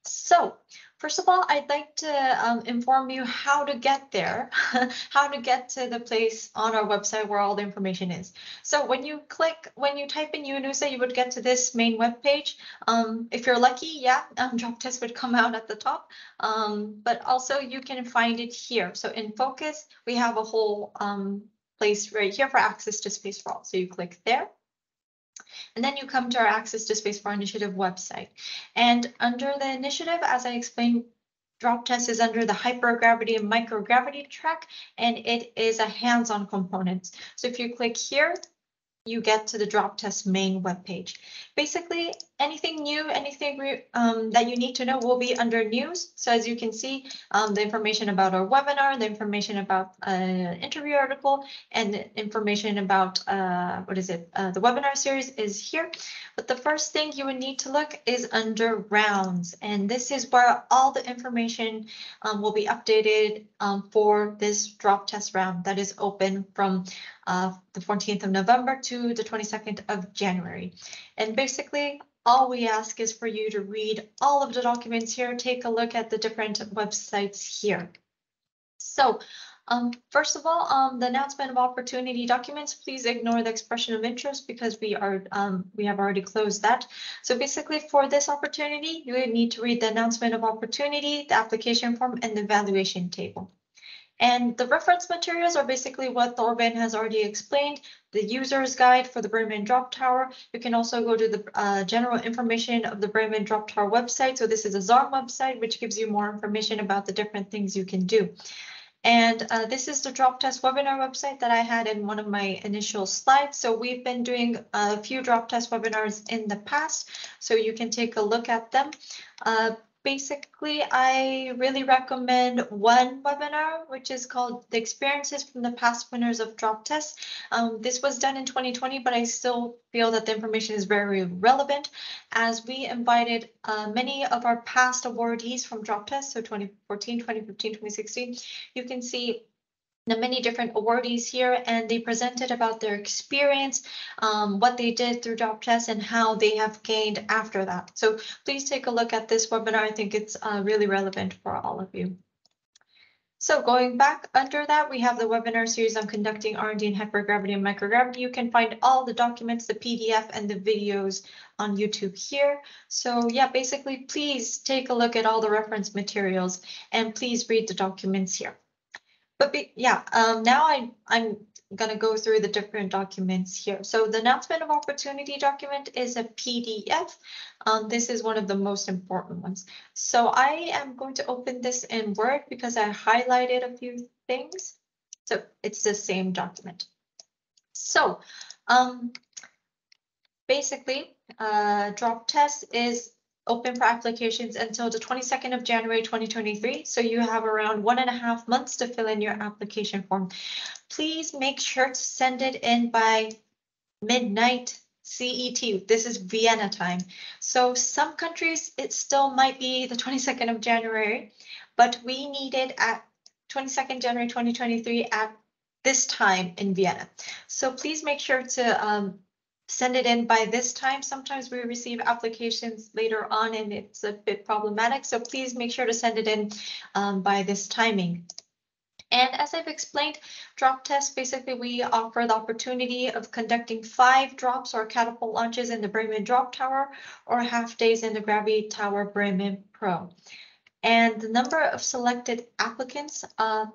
So First of all, I'd like to um, inform you how to get there, how to get to the place on our website where all the information is. So when you click, when you type in UNOOSA, you would get to this main web page. Um, if you're lucky, yeah, um, DropTES would come out at the top, um, but also you can find it here. So in focus, we have a whole um, place right here for access to space for all. So you click there. And then you come to our Access to Space for Initiative website. And under the initiative, as I explained, DropTES is under the hypergravity and microgravity track, and it is a hands-on component. So if you click here, you get to the DropTES main webpage. Basically, anything new, anything um, that you need to know will be under news. So as you can see, um, the information about our webinar, the information about an uh, interview article, and information about, uh, what is it, uh, the webinar series is here. But the first thing you would need to look is under rounds. And this is where all the information um, will be updated um, for this DropTES round that is open from uh, the 14th of November to the 22nd of January. And basically, all we ask is for you to read all of the documents here, take a look at the different websites here. So um, first of all, um, the announcement of opportunity documents, please ignore the expression of interest because we are um, we have already closed that. So basically for this opportunity, you would need to read the announcement of opportunity, the application form, and the evaluation table. And the reference materials are basically what Thorben has already explained, the user's guide for the Bremen Drop Tower. You can also go to the uh, general information of the Bremen Drop Tower website. So this is a ZARM website, which gives you more information about the different things you can do. And uh, this is the DropTES webinar website that I had in one of my initial slides. So we've been doing a few DropTES webinars in the past, so you can take a look at them. Uh, basically, I really recommend one webinar, which is called The Experiences from the Past Winners of DropTES. Um, this was done in 2020, but I still feel that the information is very relevant as we invited uh, many of our past awardees from DropTES, so 2014, 2015, 2016. You can see the many different awardees here and they presented about their experience, um, what they did through DropTES and how they have gained after that. So please take a look at this webinar. I think it's uh, really relevant for all of you. So going back under that, we have the webinar series on conducting R&D in hypergravity and microgravity. You can find all the documents, the PDF and the videos on YouTube here. So yeah, basically, please take a look at all the reference materials and please read the documents here. But be, yeah, um, now I, I'm gonna go through the different documents here. So the announcement of opportunity document is a PDF. Um, this is one of the most important ones. So I am going to open this in Word because I highlighted a few things. So it's the same document. So um, basically, uh, DropTES is open for applications until the 22nd of January 2023. So you have around one and a half months to fill in your application form. Please make sure to send it in by midnight CET. This is Vienna time. So some countries, it still might be the 22nd of January, but we need it at 22nd January 2023 at this time in Vienna. So please make sure to um, send it in by this time. Sometimes we receive applications later on and it's a bit problematic. So please make sure to send it in um, by this timing. And as I've explained, DropTES, basically we offer the opportunity of conducting five drops or catapult launches in the Bremen Drop Tower or half days in the GraviTower Bremen Pro. And the number of selected applicants uh,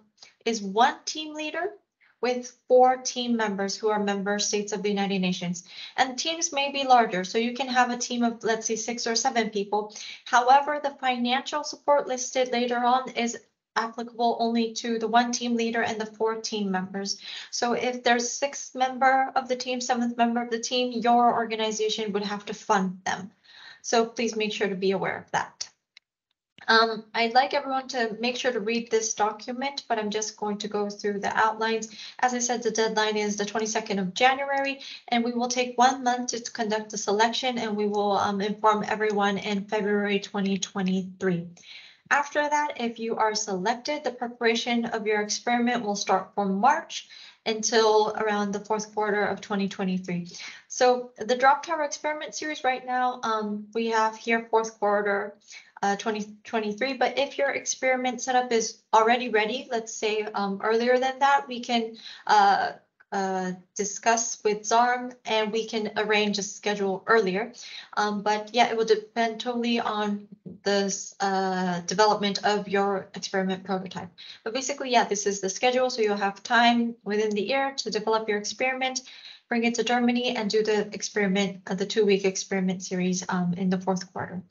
is one team leader with four team members who are member states of the United Nations. And teams may be larger, so you can have a team of, let's say, six or seven people. However, the financial support listed later on is applicable only to the one team leader and the four team members. So if there's sixth member of the team, seventh member of the team, your organization would have to fund them. So please make sure to be aware of that. Um, I'd like everyone to make sure to read this document, but I'm just going to go through the outlines. As I said, the deadline is the 22nd of January, and we will take one month to conduct the selection, and we will um, inform everyone in February 2023. After that, if you are selected, the preparation of your experiment will start from March until around the fourth quarter of 2023. So the drop tower experiment series right now, um, we have here fourth quarter uh, 2023. But if your experiment setup is already ready, let's say um, earlier than that, we can uh, uh, discuss with ZARM and we can arrange a schedule earlier. Um, but yeah, it will depend totally on the uh, development of your experiment prototype. But basically, yeah, this is the schedule. So you'll have time within the year to develop your experiment, bring it to Germany and do the experiment, uh, the two week experiment series um, in the fourth quarter.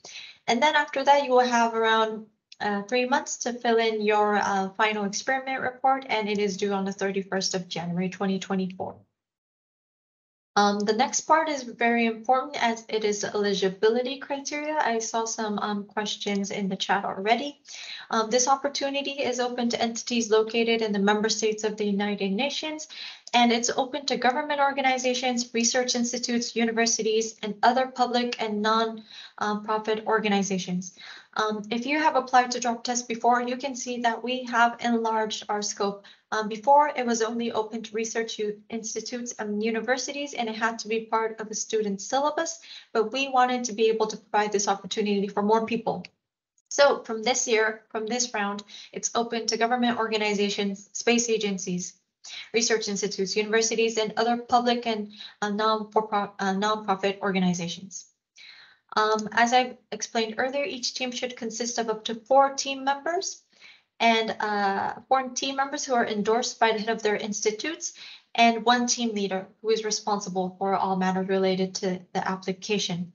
And then after that, you will have around uh, three months to fill in your uh, final experiment report, and it is due on the 31st of January 2024. Um, the next part is very important as it is eligibility criteria. I saw some um, questions in the chat already. Um, this opportunity is open to entities located in the member states of the United Nations, and it's open to government organizations, research institutes, universities, and other public and non-profit organizations. Um, if you have applied to DropTES before, you can see that we have enlarged our scope. Um, before, it was only open to research institutes and universities, and it had to be part of a student syllabus, but we wanted to be able to provide this opportunity for more people. So from this year, from this round, it's open to government organizations, space agencies, research institutes, universities, and other public and uh, uh, non-profit organizations. Um, as I explained earlier, each team should consist of up to four team members and uh, four team members who are endorsed by the head of their institutes and one team leader who is responsible for all matters related to the application.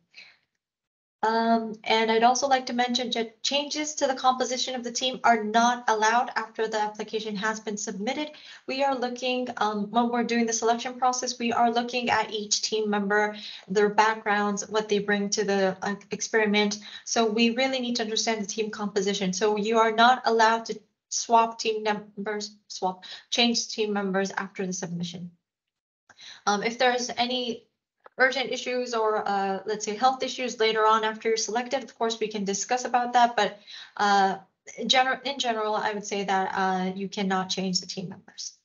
Um, and I'd also like to mention that changes to the composition of the team are not allowed after the application has been submitted. We are looking, um, when we're doing the selection process, we are looking at each team member, their backgrounds, what they bring to the uh, experiment. So we really need to understand the team composition. So you are not allowed to swap team members, swap, change team members after the submission. Um, if there's any urgent issues or uh, let's say health issues later on after you're selected, of course, we can discuss about that. But uh, in general, in general, I would say that uh, you cannot change the team members.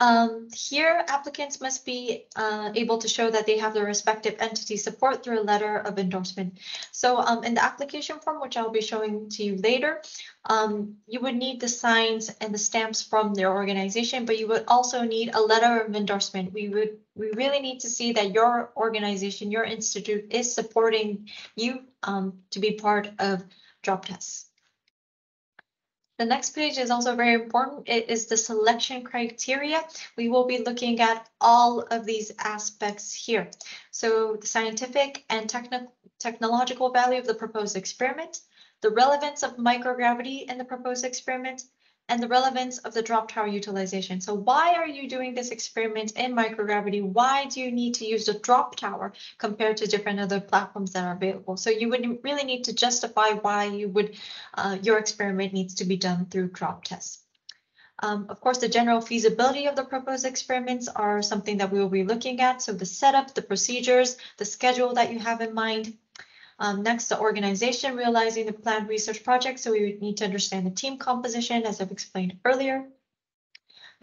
Um, here, applicants must be uh, able to show that they have their respective entity support through a letter of endorsement. So um, in the application form, which I'll be showing to you later, um, you would need the signs and the stamps from their organization, but you would also need a letter of endorsement. We would we really need to see that your organization, your institute is supporting you um, to be part of DropTES. The next page is also very important. It is the selection criteria. We will be looking at all of these aspects here. So the scientific and technical technological value of the proposed experiment, the relevance of microgravity in the proposed experiment, and the relevance of the drop tower utilization. So why are you doing this experiment in microgravity? Why do you need to use the drop tower compared to different other platforms that are available? So you would really need to justify why you would uh, your experiment needs to be done through DropTES. Um, of course, the general feasibility of the proposed experiments are something that we will be looking at. So the setup, the procedures, the schedule that you have in mind, um, next, the organization realizing the planned research project. So we would need to understand the team composition, as I've explained earlier.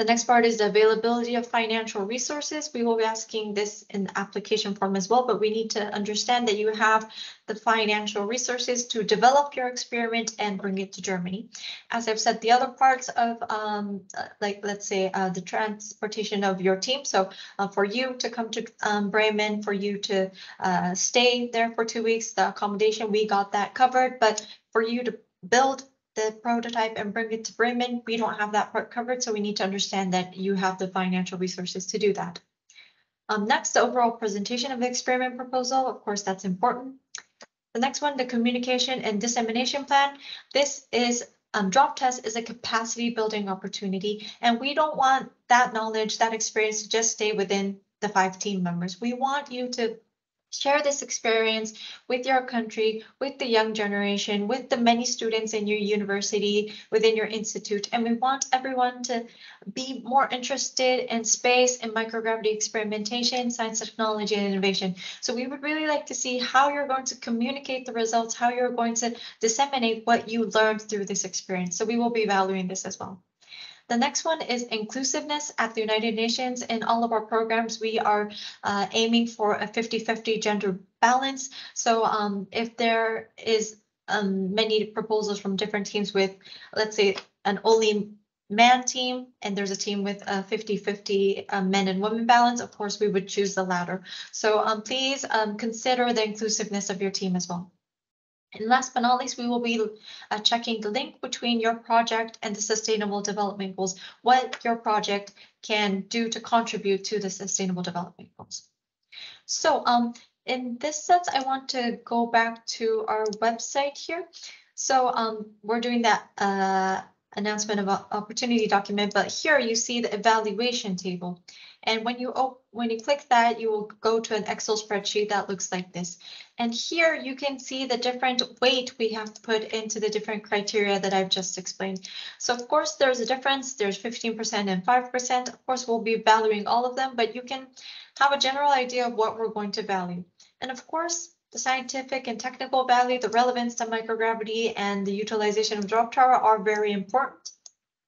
The next part is the availability of financial resources. We will be asking this in the application form as well, but we need to understand that you have the financial resources to develop your experiment and bring it to Germany. As I've said, the other parts of, um, uh, like, let's say, uh, the transportation of your team. So uh, for you to come to um, Bremen, for you to uh, stay there for two weeks, the accommodation, we got that covered. But for you to build the prototype and bring it to Bremen. We don't have that part covered, so we need to understand that you have the financial resources to do that. Um, next, the overall presentation of the experiment proposal. Of course, that's important. The next one, the communication and dissemination plan. This is um, DropTES is a capacity building opportunity, and we don't want that knowledge, that experience to just stay within the five team members. We want you to share this experience with your country, with the young generation, with the many students in your university, within your institute. And we want everyone to be more interested in space and microgravity experimentation, science, technology, and innovation. So we would really like to see how you're going to communicate the results, how you're going to disseminate what you learned through this experience. So we will be valuing this as well. The next one is inclusiveness at the United Nations. In all of our programs, we are uh, aiming for a 50-50 gender balance. So um, if there is um, many proposals from different teams with, let's say, an only man team and there's a team with a 50-50 uh, men and women balance, of course, we would choose the latter. So um, please um, consider the inclusiveness of your team as well. And last but not least, we will be uh, checking the link between your project and the Sustainable Development Goals, what your project can do to contribute to the Sustainable Development Goals. So um, in this sense, I want to go back to our website here. So um, we're doing that uh, announcement of opportunity document, but here you see the evaluation table. And when you when you click that, you will go to an Excel spreadsheet that looks like this. And here you can see the different weight we have to put into the different criteria that I've just explained. So of course, there's a difference. There's 15% and 5%. Of course, we'll be valuing all of them, but you can have a general idea of what we're going to value. And of course, the scientific and technical value, the relevance to microgravity, and the utilization of drop tower are very important.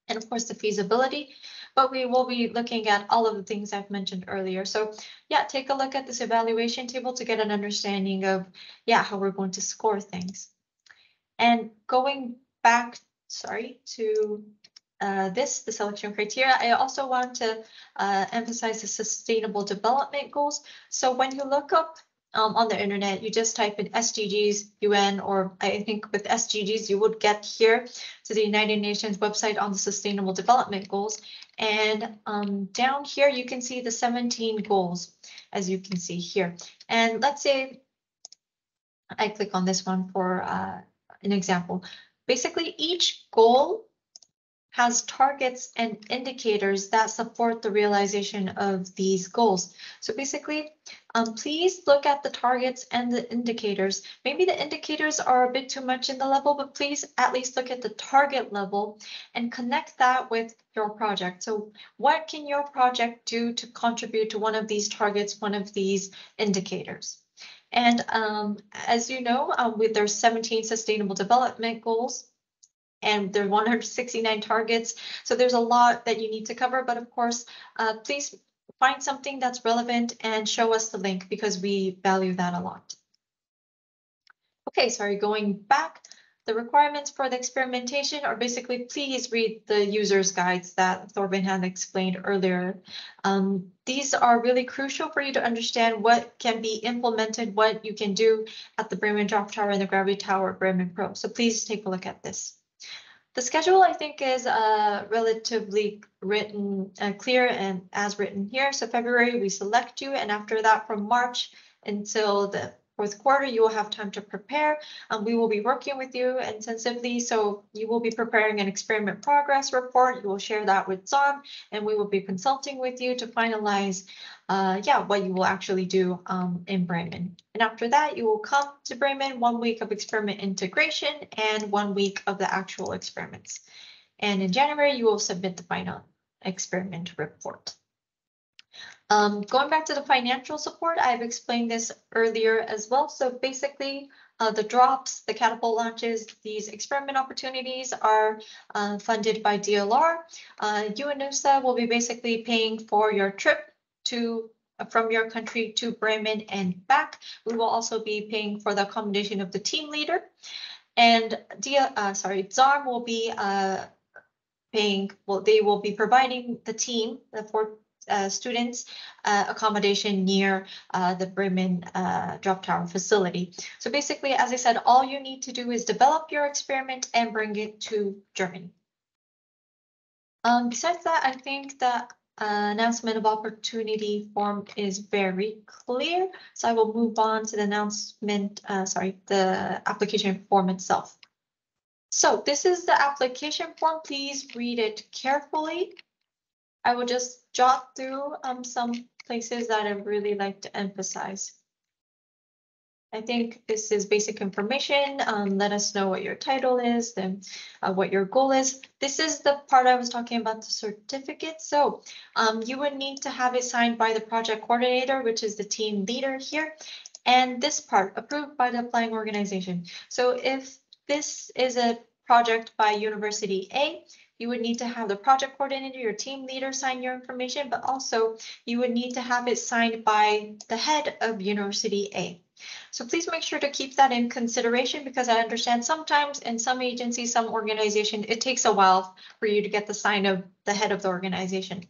And of course, the feasibility but we will be looking at all of the things I've mentioned earlier. So yeah, take a look at this evaluation table to get an understanding of, yeah, how we're going to score things. And going back, sorry, to uh, this, the selection criteria, I also want to uh, emphasize the sustainable development goals. So when you look up um, on the internet, you just type in SDGs, UN, or I think with SDGs, you would get here to the United Nations website on the Sustainable Development Goals. And um, down here, you can see the 17 goals, as you can see here. And let's say I click on this one for uh, an example. Basically, each goal has targets and indicators that support the realization of these goals. So basically, um, please look at the targets and the indicators. Maybe the indicators are a bit too much in the level, but please at least look at the target level and connect that with your project. So what can your project do to contribute to one of these targets, one of these indicators? And um, as you know, um, with their 17 sustainable development goals, and there are 169 targets. So there's a lot that you need to cover, but of course, uh, please find something that's relevant and show us the link because we value that a lot. Okay, sorry, going back, the requirements for the experimentation are basically please read the user's guides that Thorben had explained earlier. Um, these are really crucial for you to understand what can be implemented, what you can do at the Bremen Drop Tower and the GraviTower Bremen Pro. So please take a look at this. The schedule, I think, is uh, relatively written uh, clear and as written here. So February, we select you, and after that, from March until the fourth quarter, you will have time to prepare. Um, we will be working with you intensively, so you will be preparing an experiment progress report. You will share that with ZARM, and we will be consulting with you to finalize, uh, yeah, what you will actually do um, in Bremen. And after that, you will come to Bremen, one week of experiment integration and one week of the actual experiments. And in January, you will submit the final experiment report. Um, going back to the financial support, I've explained this earlier as well. So basically, uh, the drops, the catapult launches, these experiment opportunities are uh, funded by DLR. Uh, UNOOSA will be basically paying for your trip to uh, from your country to Bremen and back. We will also be paying for the accommodation of the team leader. And D, uh, sorry, ZARM will be uh, paying, well, they will be providing the team, the four uh, students uh, accommodation near uh, the Bremen uh, drop tower facility. So basically, as I said, all you need to do is develop your experiment and bring it to Germany. Um, besides that, I think the uh, announcement of opportunity form is very clear. So I will move on to the announcement, uh, sorry, the application form itself. So this is the application form. Please read it carefully. I will just jot through um, some places that I really like to emphasize. I think this is basic information. Um, let us know what your title is, then uh, what your goal is. This is the part I was talking about the certificate. So um, you would need to have it signed by the project coordinator, which is the team leader here. And this part approved by the applying organization. So if this is a project by University A, you would need to have the project coordinator, your team leader sign your information, but also you would need to have it signed by the head of University A. So please make sure to keep that in consideration because I understand sometimes in some agencies, some organization, it takes a while for you to get the sign of the head of the organization.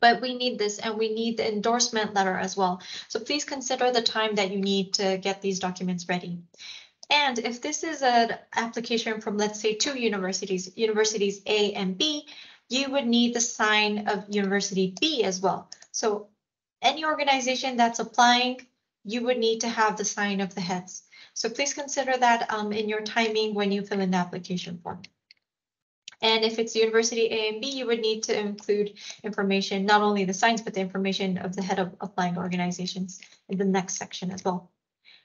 But we need this and we need the endorsement letter as well. So please consider the time that you need to get these documents ready. And if this is an application from, let's say, two universities, universities A and B, you would need the sign of University B as well. So any organization that's applying you would need to have the sign of the heads. So please consider that um, in your timing when you fill in the application form. And if it's University A and B, you would need to include information, not only the signs, but the information of the head of applying organizations in the next section as well.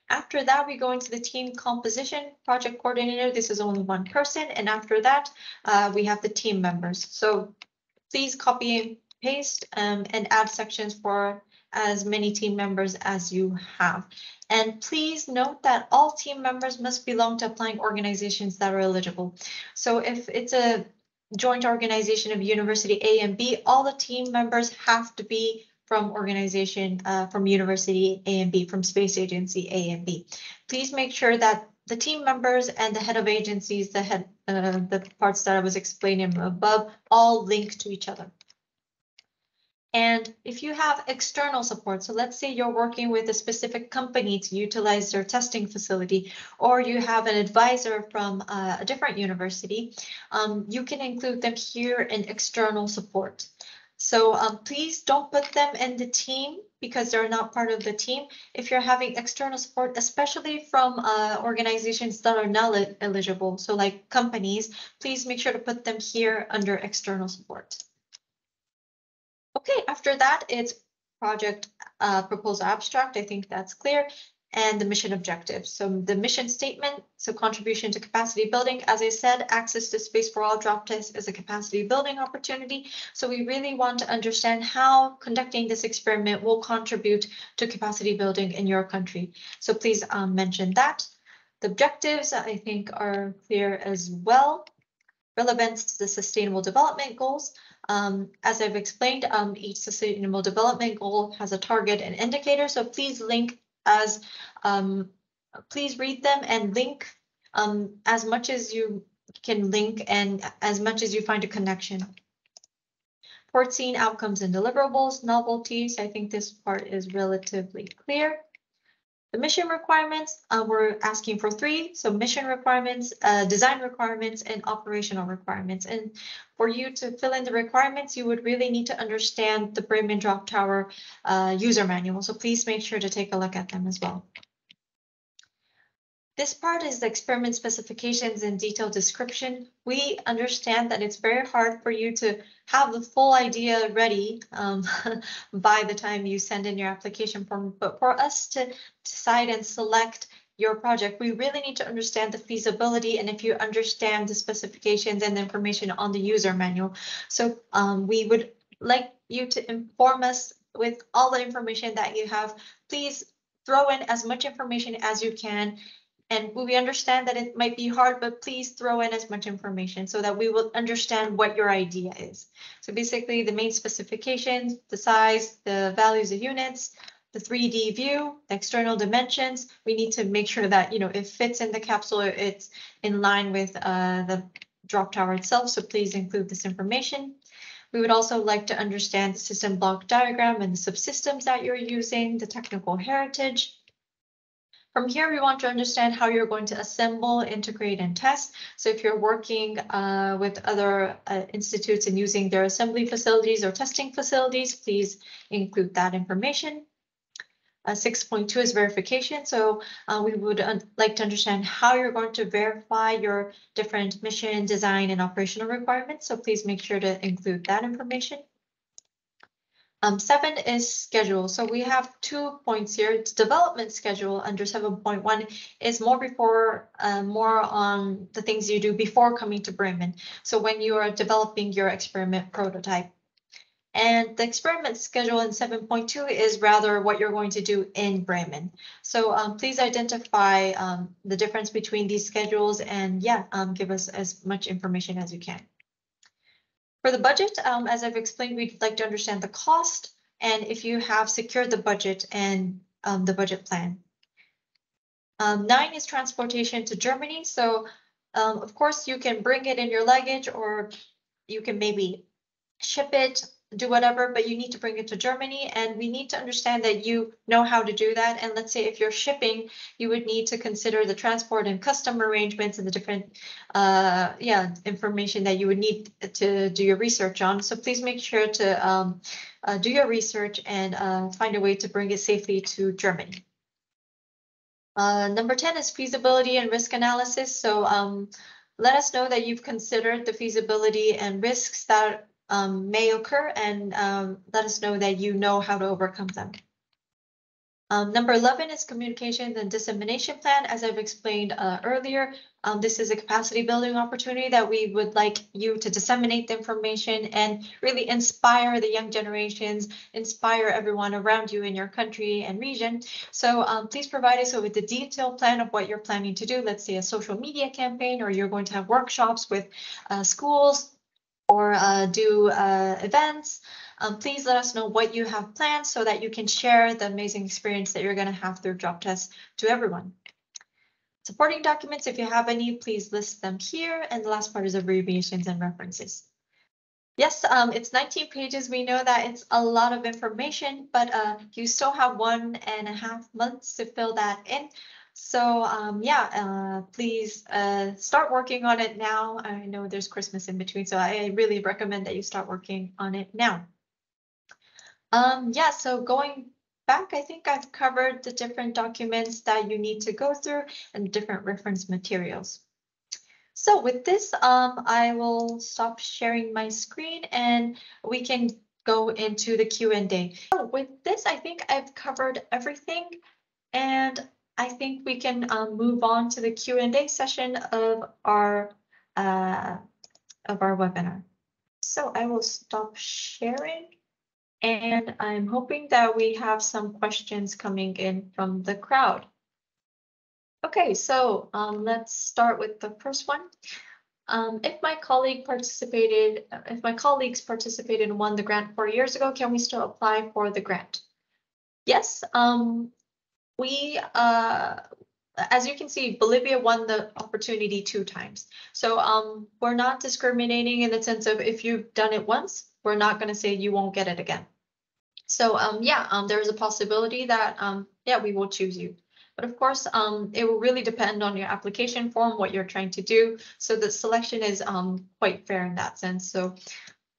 After that, we go into the team composition, project coordinator. This is only one person. And after that, uh, we have the team members. So please copy and paste um, and add sections for as many team members as you have. And please note that all team members must belong to applying organizations that are eligible. So if it's a joint organization of University A and B, all the team members have to be from organization uh, from University A and B, from Space Agency A and B. Please make sure that the team members and the head of agencies, the head, uh, the parts that I was explaining above, all link to each other. And if you have external support, so let's say you're working with a specific company to utilize their testing facility, or you have an advisor from uh, a different university, um, you can include them here in external support. So um, please don't put them in the team because they're not part of the team. If you're having external support, especially from uh, organizations that are not eligible, so like companies, please make sure to put them here under external support. Okay, after that, it's project uh, proposal abstract. I think that's clear. And the mission objectives. So the mission statement, so contribution to capacity building. As I said, access to space for all DropTES is a capacity building opportunity. So we really want to understand how conducting this experiment will contribute to capacity building in your country. So please um, mention that. The objectives, I think, are clear as well. Relevance to the sustainable development goals. Um, as I've explained, um, each sustainable development goal has a target and indicator, so please link as, um, please read them and link um, as much as you can link and as much as you find a connection. Port scene outcomes and deliverables, novelties, I think this part is relatively clear. The mission requirements, uh, we're asking for three. So mission requirements, uh, design requirements, and operational requirements. And for you to fill in the requirements, you would really need to understand the Bremen Drop Tower uh, user manual. So please make sure to take a look at them as well. This part is the experiment specifications and detailed description. We understand that it's very hard for you to have the full idea ready um, by the time you send in your application form, but for us to decide and select your project, we really need to understand the feasibility and if you understand the specifications and the information on the user manual. So um, we would like you to inform us with all the information that you have. Please throw in as much information as you can and we understand that it might be hard, but please throw in as much information so that we will understand what your idea is. So basically the main specifications, the size, the values of units, the 3D view, the external dimensions. We need to make sure that, you know, it fits in the capsule, it's in line with uh, the drop tower itself. So please include this information. We would also like to understand the system block diagram and the subsystems that you're using, the technical heritage. From here, we want to understand how you're going to assemble, integrate, and test. So if you're working uh, with other uh, institutes and using their assembly facilities or testing facilities, please include that information. Uh, 6.2 is verification. So uh, we would uh, like to understand how you're going to verify your different mission, design, and operational requirements. So please make sure to include that information. Um, seven is schedule. So we have two points here. It's development schedule under 7.1 is more before, uh, more on the things you do before coming to Bremen. So when you are developing your experiment prototype. And the experiment schedule in 7.2 is rather what you're going to do in Bremen. So um, please identify um, the difference between these schedules and yeah, um, give us as much information as you can. For the budget, um, as I've explained, we'd like to understand the cost and if you have secured the budget and um, the budget plan. Um, nine is transportation to Germany. So um, of course you can bring it in your luggage or you can maybe ship it do whatever, but you need to bring it to Germany and we need to understand that you know how to do that. And let's say if you're shipping, you would need to consider the transport and custom arrangements and the different, uh, yeah, information that you would need to do your research on. So please make sure to um, uh, do your research and uh, find a way to bring it safely to Germany. Uh, number 10 is feasibility and risk analysis. So um, let us know that you've considered the feasibility and risks that um, may occur and um, let us know that you know how to overcome them. Um, number 11 is communications and dissemination plan. As I've explained uh, earlier, um, this is a capacity building opportunity that we would like you to disseminate the information and really inspire the young generations, inspire everyone around you in your country and region. So um, please provide us with a detailed plan of what you're planning to do. Let's say a social media campaign, or you're going to have workshops with uh, schools, or uh, do uh, events, um, please let us know what you have planned so that you can share the amazing experience that you're going to have through DropTES to everyone. Supporting documents, if you have any, please list them here. And the last part is abbreviations and references. Yes, um, it's 19 pages. We know that it's a lot of information, but uh, you still have one and a half months to fill that in. So um, yeah, uh, please uh, start working on it now. I know there's Christmas in between, so I really recommend that you start working on it now. Um, yeah, so going back, I think I've covered the different documents that you need to go through and different reference materials. So with this, um, I will stop sharing my screen and we can go into the Q&A. So with this, I think I've covered everything. And I think we can um, move on to the Q&A session of our uh, of our webinar. So I will stop sharing and I'm hoping that we have some questions coming in from the crowd. Okay, so um, let's start with the first one. Um, if my colleague participated, if my colleagues participated and won the grant four years ago, can we still apply for the grant? Yes, um, we, uh, as you can see, Bolivia won the opportunity two times. So um, we're not discriminating in the sense of if you've done it once, we're not going to say you won't get it again. So um, yeah, um, there is a possibility that um, yeah, we will choose you. But of course, um, it will really depend on your application form, what you're trying to do. So the selection is um, quite fair in that sense. So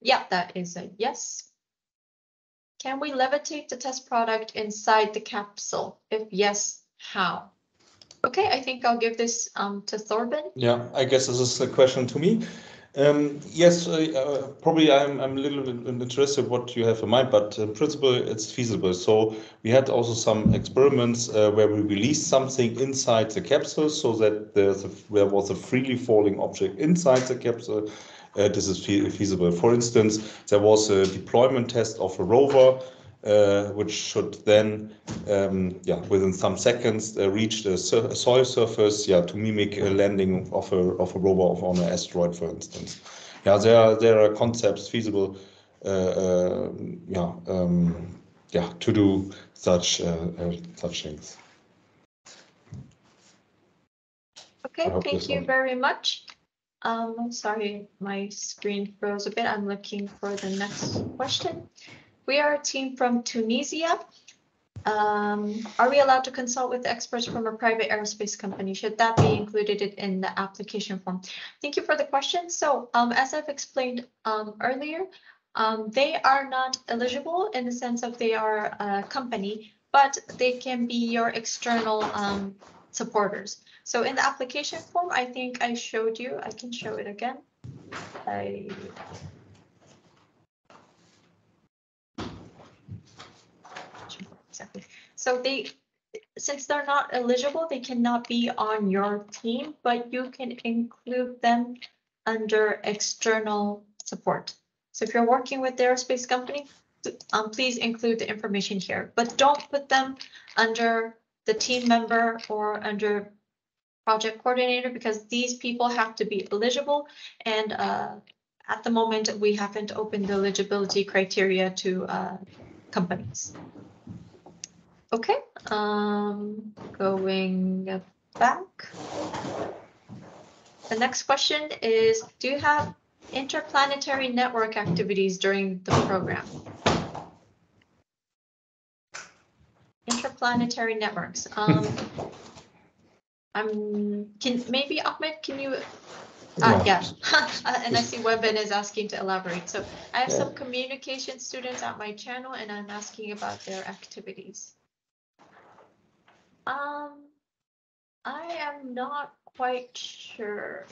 yeah, that is a yes. Can we levitate the test product inside the capsule? If yes, how? Okay, I think I'll give this um, to Thorben. Yeah, I guess this is a question to me. Um, yes, uh, uh, probably I'm, I'm a little bit interested what you have in mind, but in principle it's feasible. So we had also some experiments uh, where we released something inside the capsule so that there was a freely falling object inside the capsule uh, this is fe feasible. For instance, there was a deployment test of a rover, uh, which should then, um, yeah, within some seconds uh, reach the sur soil surface, yeah, to mimic a landing of a of a rover on an asteroid, for instance. Yeah, there are there are concepts feasible, uh, uh, yeah, um, yeah, to do such uh, such things. Okay, thank you very much. Um, sorry, my screen froze a bit. I'm looking for the next question. We are a team from Tunisia. Um, are we allowed to consult with experts from a private aerospace company? Should that be included in- in the application form? Thank you for the question. So, um, as I've explained, um, earlier, um, they are not eligible in the sense of they are a company, but they can be your external, um, supporters. So in the application form, I think I showed you, I can show it again. I. Exactly. So they, since they're not eligible, they cannot be on your team, but you can include them under external support. So if you're working with the aerospace company, um, please include the information here, but don't put them under the team member or under project coordinator because these people have to be eligible and uh, at the moment we haven't opened the eligibility criteria to uh, companies. Okay, um, going back. The next question is, do you have interplanetary network activities during the program? Interplanetary networks. Um, I'm, can, maybe Ahmed, can you? Uh, yeah, Uh, and I see Webin is asking to elaborate. So I have some communication students at my channel and I'm asking about their activities. Um, I am not quite sure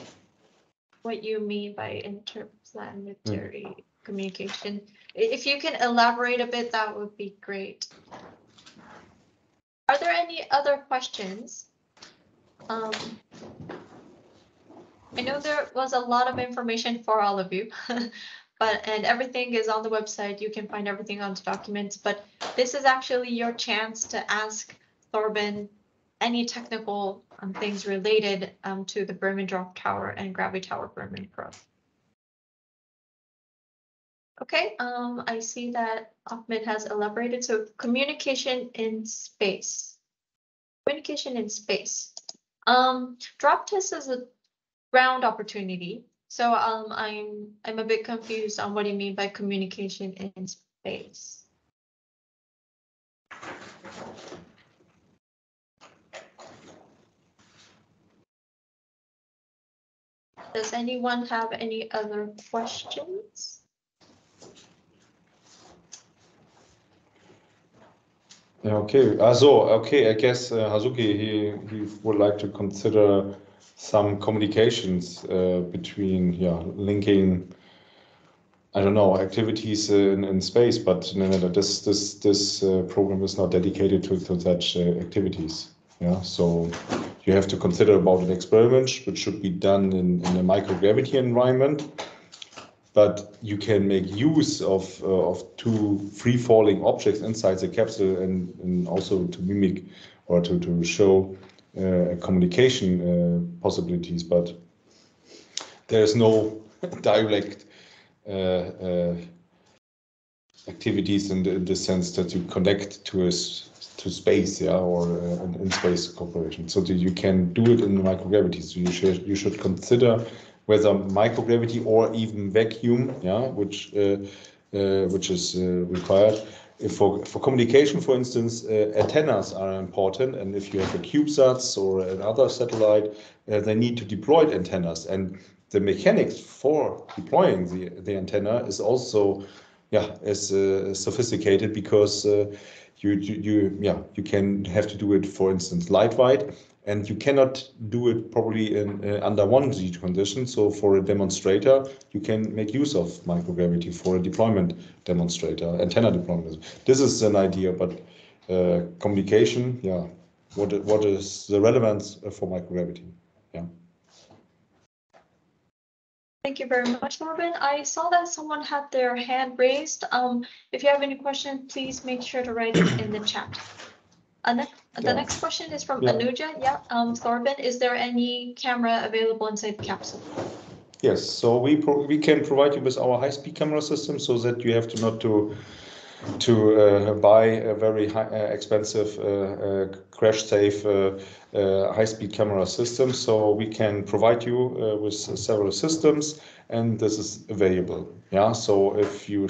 what you mean by interplanetary communication. If you can elaborate a bit, that would be great. Are there any other questions? Um, I know there was a lot of information for all of you, but, and everything is on the website. You can find everything on the documents, but this is actually your chance to ask Thorben any technical um, things related um, to the Bremen Drop Tower and GraviTower Bremen Pro. Okay, um, I see that Ahmed has elaborated. So communication in space. Communication in space. Um, DropTES is a ground opportunity. So um, I'm I'm a bit confused on what you mean by communication in space. Does anyone have any other questions? Yeah, okay. Uh, so, okay, I guess uh, Hazuki, he, he would like to consider some communications uh, between, yeah, linking, I don't know, activities in, in space, but no, no, no, this this this uh, program is not dedicated to, to such uh, activities. Yeah, so you have to consider about an experiment which should be done in, in a microgravity environment but you can make use of uh, of two free falling objects inside the capsule and, and also to mimic or to, to show uh, communication uh, possibilities but there's no direct uh, uh, activities in the, in the sense that you connect to us to space yeah or uh, an in-space cooperation. So that you can do it in microgravity. So you should you should consider whether microgravity or even vacuum, yeah, which uh, uh, which is uh, required. If for for communication, for instance, uh, antennas are important, and if you have a CubeSats or another satellite, uh, they need to deploy antennas, and the mechanics for deploying the the antenna is also, yeah, is sophisticated because. You, you, you, yeah, you can have to do it, for instance, light wide, and you cannot do it probably in uh, under one G condition. So for a demonstrator, you can make use of microgravity for a deployment demonstrator, antenna deployment. This is an idea, but uh, communication, yeah, what what is the relevance for microgravity? Yeah. Thank you very much, Marvin. I saw that someone had their hand raised. Um, if you have any questions, please make sure to write it in the chat. Uh, ne- the next question is from Yeah. Anuja. Yeah, um, Thorben, is there any camera available inside the capsule? Yes, so we pro we can provide you with our high-speed camera system so that you have to not to to uh, buy a very high, uh, expensive uh, uh, crash safe high speed camera system. So we can provide you with several systems and this is available. Yeah, so if you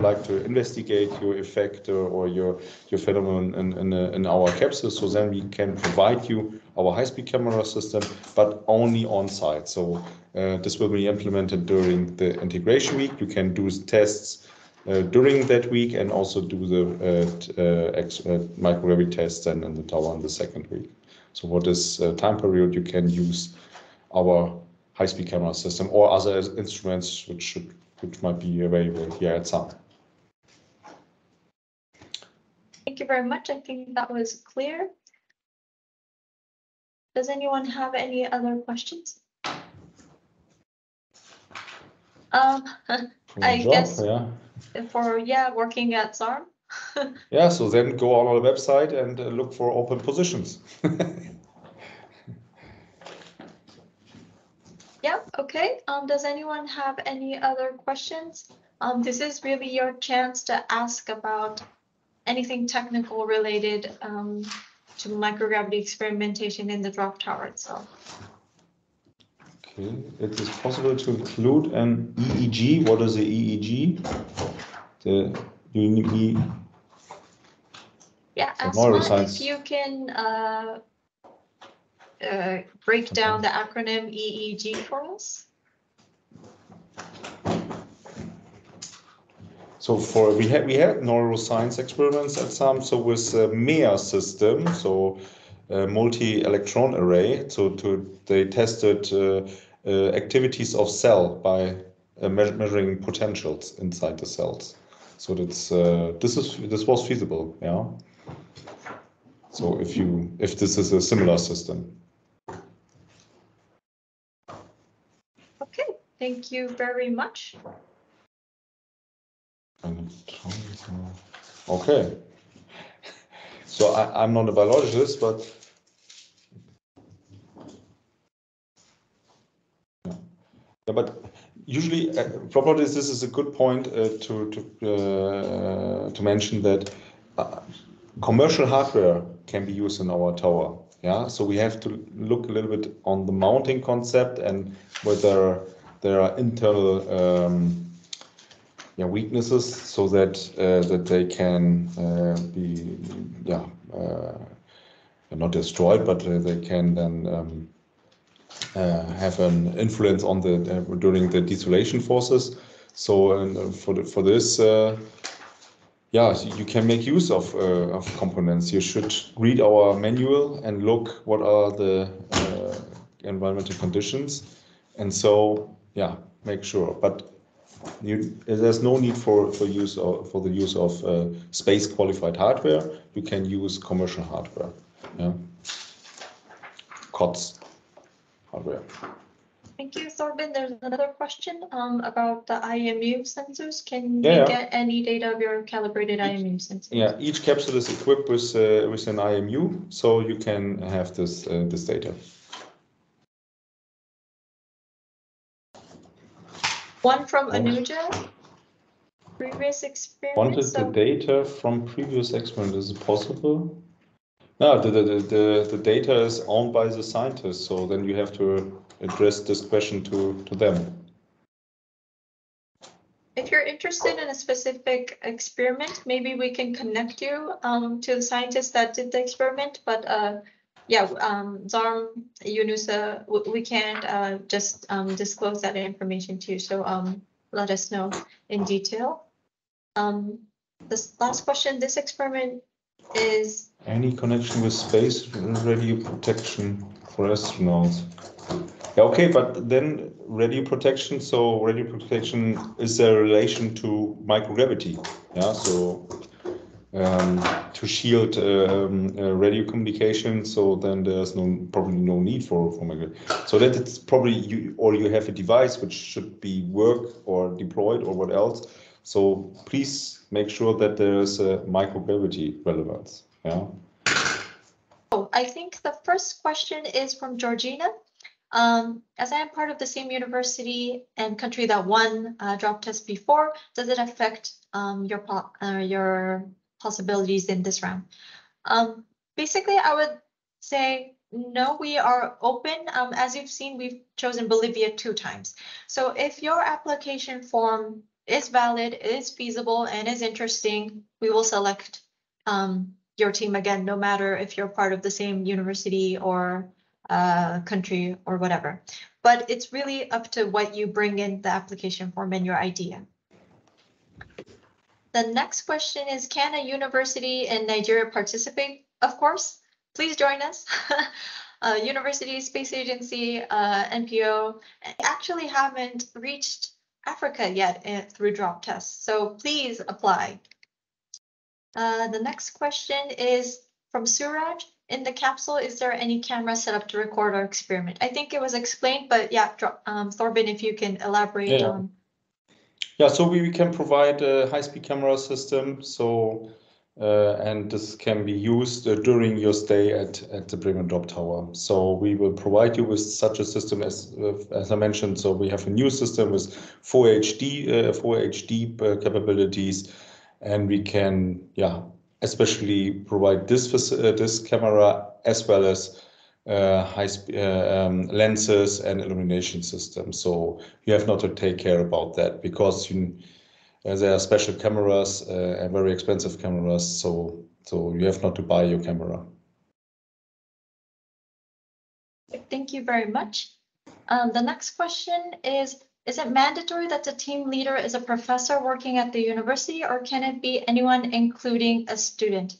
like to investigate your effect or your your phenomenon in, in, in our capsule, so then we can provide you our high-speed camera system, but only on site. So uh, this will be implemented during the integration week. You can do tests during that week and also do the uh, uh, uh microgravity tests and in the tower in the second week. So what is uh, time period, you can use our high-speed camera system or other instruments which should which might be available here at ZARM. Thank you very much. I think that was clear. Does anyone have any other questions? Um, I job, guess yeah. For yeah, working at ZARM. yeah, so then go on our website and uh, look for open positions. Yeah, okay. Um, does anyone have any other questions? Um, this is really your chance to ask about anything technical related um, to microgravity experimentation in the drop tower itself. Okay, it is possible to include an EEG. What is the EEG? The you Yeah, Asma, if you can uh, uh, break down the acronym EEG for us? So for we had we had neuroscience experiments at some so with a MEA system so multi-electrode array so to they tested uh, uh, activities of cell by uh, measuring potentials inside the cells so that's uh, this is this was feasible yeah so if you if this is a similar system Okay. Thank you very much. Okay. So I, I'm not a biologist, but yeah, but usually, uh, probably this is a good point uh, to to uh, to mention that uh, commercial hardware can be used in our tower. Yeah, so we have to look a little bit on the mounting concept and whether there are internal um, yeah, weaknesses so that uh, that they can be yeah not destroyed, but they can then um, Uh, have an influence on the uh, during the deceleration forces. So uh, for the, for this. Uh, yeah, you can make use of of components. You should read our manual and look what are the environmental conditions, and so yeah, make sure. But you, there's no need for for use of, for the use of uh, space qualified hardware. You can use commercial hardware. Yeah, COTS hardware. Thank you, Thorben. There's another question um, about the IMU sensors. Can yeah, we get any data of your calibrated each, IMU sensors? Yeah, each capsule is equipped with uh, with an IMU, so you can have this uh, this data. One from Anuja, previous experience. Wanted the data from previous experiment. Is it possible? No, the, the, the, the data is owned by the scientists, so then you have to address this question to, to them. If you're interested in a specific experiment, maybe we can connect you um, to the scientists that did the experiment, but uh, yeah, um, ZARM, UNOOSA, we can't uh, just um, disclose that information to you. So um, let us know in detail. Um, this last question, this experiment is. Any connection with space radio protection for astronauts? Yeah, okay, but then radio protection, so radio protection is a relation to microgravity. Yeah, so um, to shield um, uh, radio communication. So then there's no probably no need for for micro. So that it's probably you or you have a device which should be work or deployed or what else. So please make sure that there's a microgravity relevance. Yeah. Oh, I think the first question is from Georgina. Um, as I am part of the same university and country that won uh, DropTES before, does it affect um, your po uh, your possibilities in this round? Um, basically, I would say no, we are open. Um, as you've seen, we've chosen Bolivia two times. So if your application form is valid, is feasible, and is interesting, we will select um, your team again, no matter if you're part of the same university or uh, country or whatever. But it's really up to what you bring in the application form and your idea. The next question is, can a university in Nigeria participate? Of course, please join us. uh, University Space Agency, uh, NPO, actually haven't reached Africa yet uh, through DropTES. So please apply. Uh, the next question is from Suraj. In the capsule, is there any camera set up to record our experiment? I think it was explained, but yeah, um, Thorben, if you can elaborate yeah. on. Yeah, so we, we can provide a high-speed camera system. So and this can be used uh, during your stay at, at the Bremen Drop Tower. So we will provide you with such a system as as I mentioned. So we have a new system with 4HD, uh, full HD uh, capabilities, and we can yeah especially provide this uh, this camera as well as uh, high um, lenses and illumination systems. So you have not to take care about that because you uh, there are special cameras uh, and very expensive cameras, so so you have not to buy your camera. Thank you very much. Um, the next question is, is it mandatory that the team leader is a professor working at the university or can it be anyone including a student?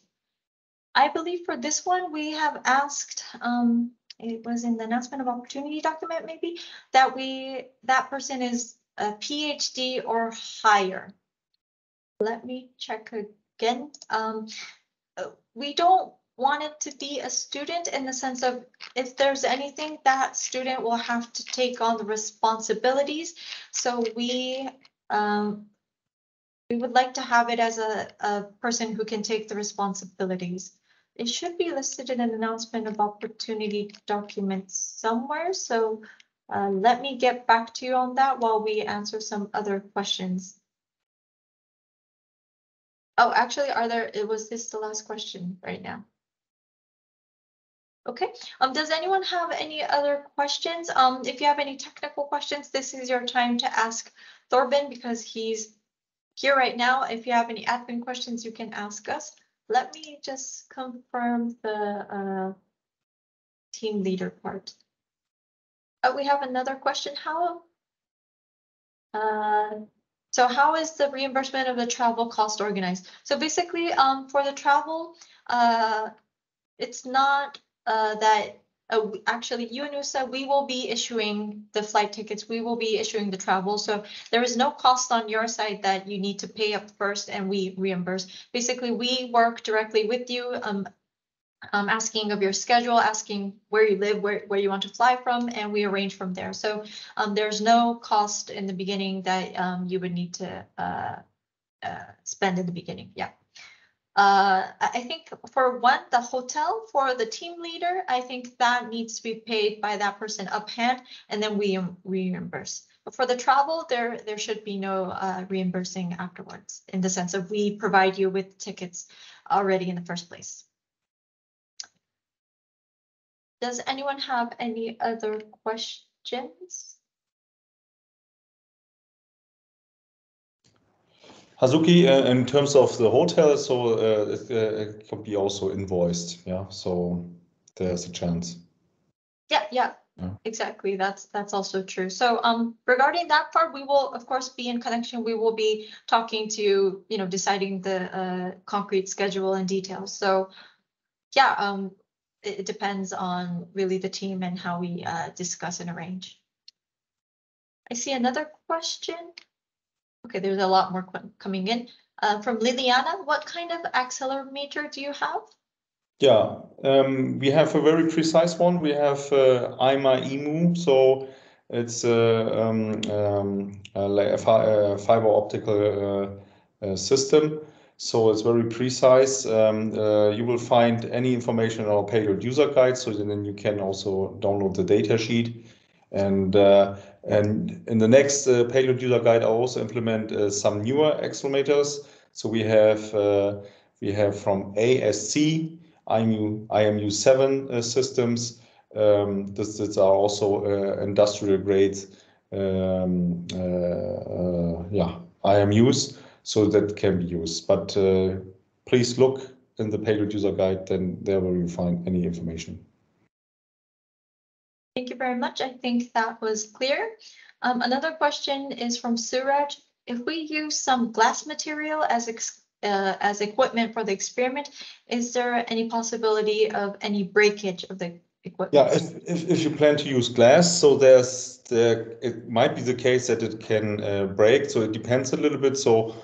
I believe for this one, we have asked, um, it was in the announcement of opportunity document maybe, that we that person is a PhD or higher. Let me check again. Um, we don't want it to be a student in the sense of if there's anything that student will have to take on the responsibilities. So we um, we would like to have it as a, a person who can take the responsibilities. It should be listed in an announcement of opportunity document somewhere. So uh, let me get back to you on that while we answer some other questions. Oh, actually, are there, it was this the last question right now? Okay, um, does anyone have any other questions? Um, if you have any technical questions, this is your time to ask Thorben because he's here right now. If you have any admin questions, you can ask us. Let me just confirm the uh, team leader part. Uh, we have another question. How? Uh, so how is the reimbursement of the travel cost organized? So basically, um, for the travel, uh, it's not uh, that uh, actually UNOOSA, we will be issuing the flight tickets, we will be issuing the travel. So there is no cost on your side that you need to pay up first and we reimburse. Basically, we work directly with you, um, um, asking of your schedule, asking where you live, where, where you want to fly from, and we arrange from there. So um, there's no cost in the beginning that um, you would need to uh, uh, spend in the beginning. Yeah. Uh, I think for one, the hotel for the team leader, I think that needs to be paid by that person up hand, and then we reimburse. But for the travel, there there should be no uh, reimbursing afterwards, in the sense of we provide you with tickets already in the first place. Does anyone have any other questions? Hazuki, uh, in terms of the hotel, so uh, it, uh, it can be also invoiced, yeah. So there's a chance. Yeah, yeah, yeah, exactly. That's that's also true. So um, regarding that part, we will of course be in connection. We will be talking to you know deciding the uh, concrete schedule and details. So yeah, um, it, depends on really the team and how we uh, discuss and arrange. I see another question. Okay, there's a lot more coming in. Uh, from Liliana, what kind of accelerometer do you have? Yeah, um, we have a very precise one. We have uh, IMA EMU, so it's uh, um, um, a, a, fiber optical uh, uh, system. So it's very precise. Um, uh, you will find any information in our payload user guide, so then you can also download the data sheet. And uh, and in the next uh, payload user guide, I also implement uh, some newer accelerometers. So we have uh, we have from ASC IMU IMU seven uh, systems. Um, this, are also industrial grade um, yeah IMUs, so that can be used. But please look in the payload user guide, then there will you find any information. Thank you very much. I think that was clear. Um, another question is from Suraj. If we use some glass material as uh, as equipment for the experiment, is there any possibility of any breakage of the equipment? Yeah, if, if, if you plan to use glass, so there's there it might be the case that it can uh, break. So it depends a little bit. So, uh,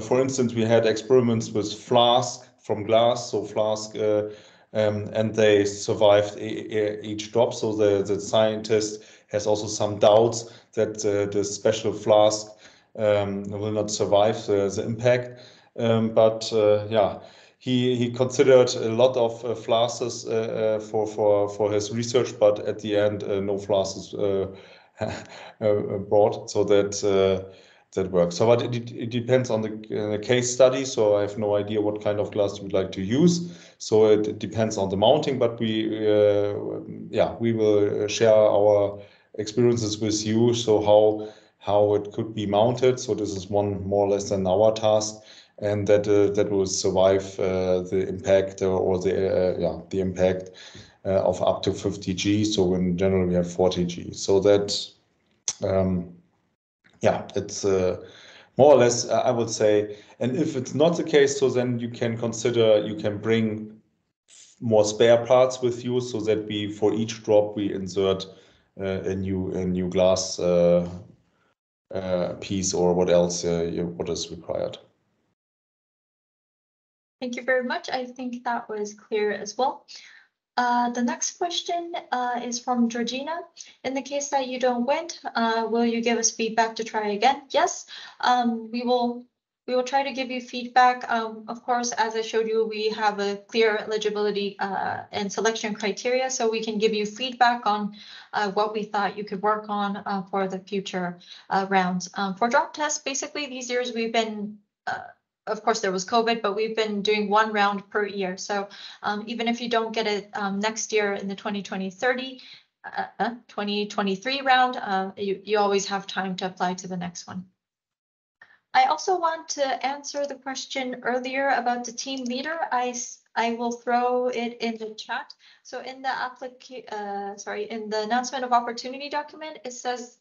for instance, we had experiments with flask from glass. So flask uh, um, and they survived each drop. So the, the scientist has also some doubts that uh, the special flask um, will not survive the, the impact. Um, but uh, yeah, he, he considered a lot of uh, flasks uh, uh, for, for, for his research, but at the end, uh, no flasks brought. So that that works. So, but it, it depends on the, uh, case study. So I have no idea what kind of glass you would like to use. So it, it depends on the mounting, but we, uh, yeah, we will share our experiences with you. So how how it could be mounted. So this is one more or less than our task, and that uh, that will survive uh, the impact or the uh, yeah the impact uh, of up to 50 G. So in general we have 40 G. So that. Um, yeah, it's uh, more or less, I would say. And if it's not the case, so then you can consider you can bring more spare parts with you, so that we for each drop we insert uh, a new a new glass uh, uh, piece or what else uh, what is required. Thank you very much. I think that was clear as well. Uh, the next question uh, is from Georgina. In the case that you don't win, uh, will you give us feedback to try again? Yes, um, we will. We will try to give you feedback. Um, of course, as I showed you, we have a clear eligibility uh, and selection criteria, so we can give you feedback on uh, what we thought you could work on uh, for the future rounds. Um, for DropTES, basically these years we've been of course, there was COVID, but we've been doing one round per year. So um, even if you don't get it um, next year in the 2020-30, uh, 2023 uh, round, uh, you, you always have time to apply to the next one. I also want to answer the question earlier about the team leader. I, I will throw it in the chat. So in the applica uh, sorry, in the announcement of opportunity document, it says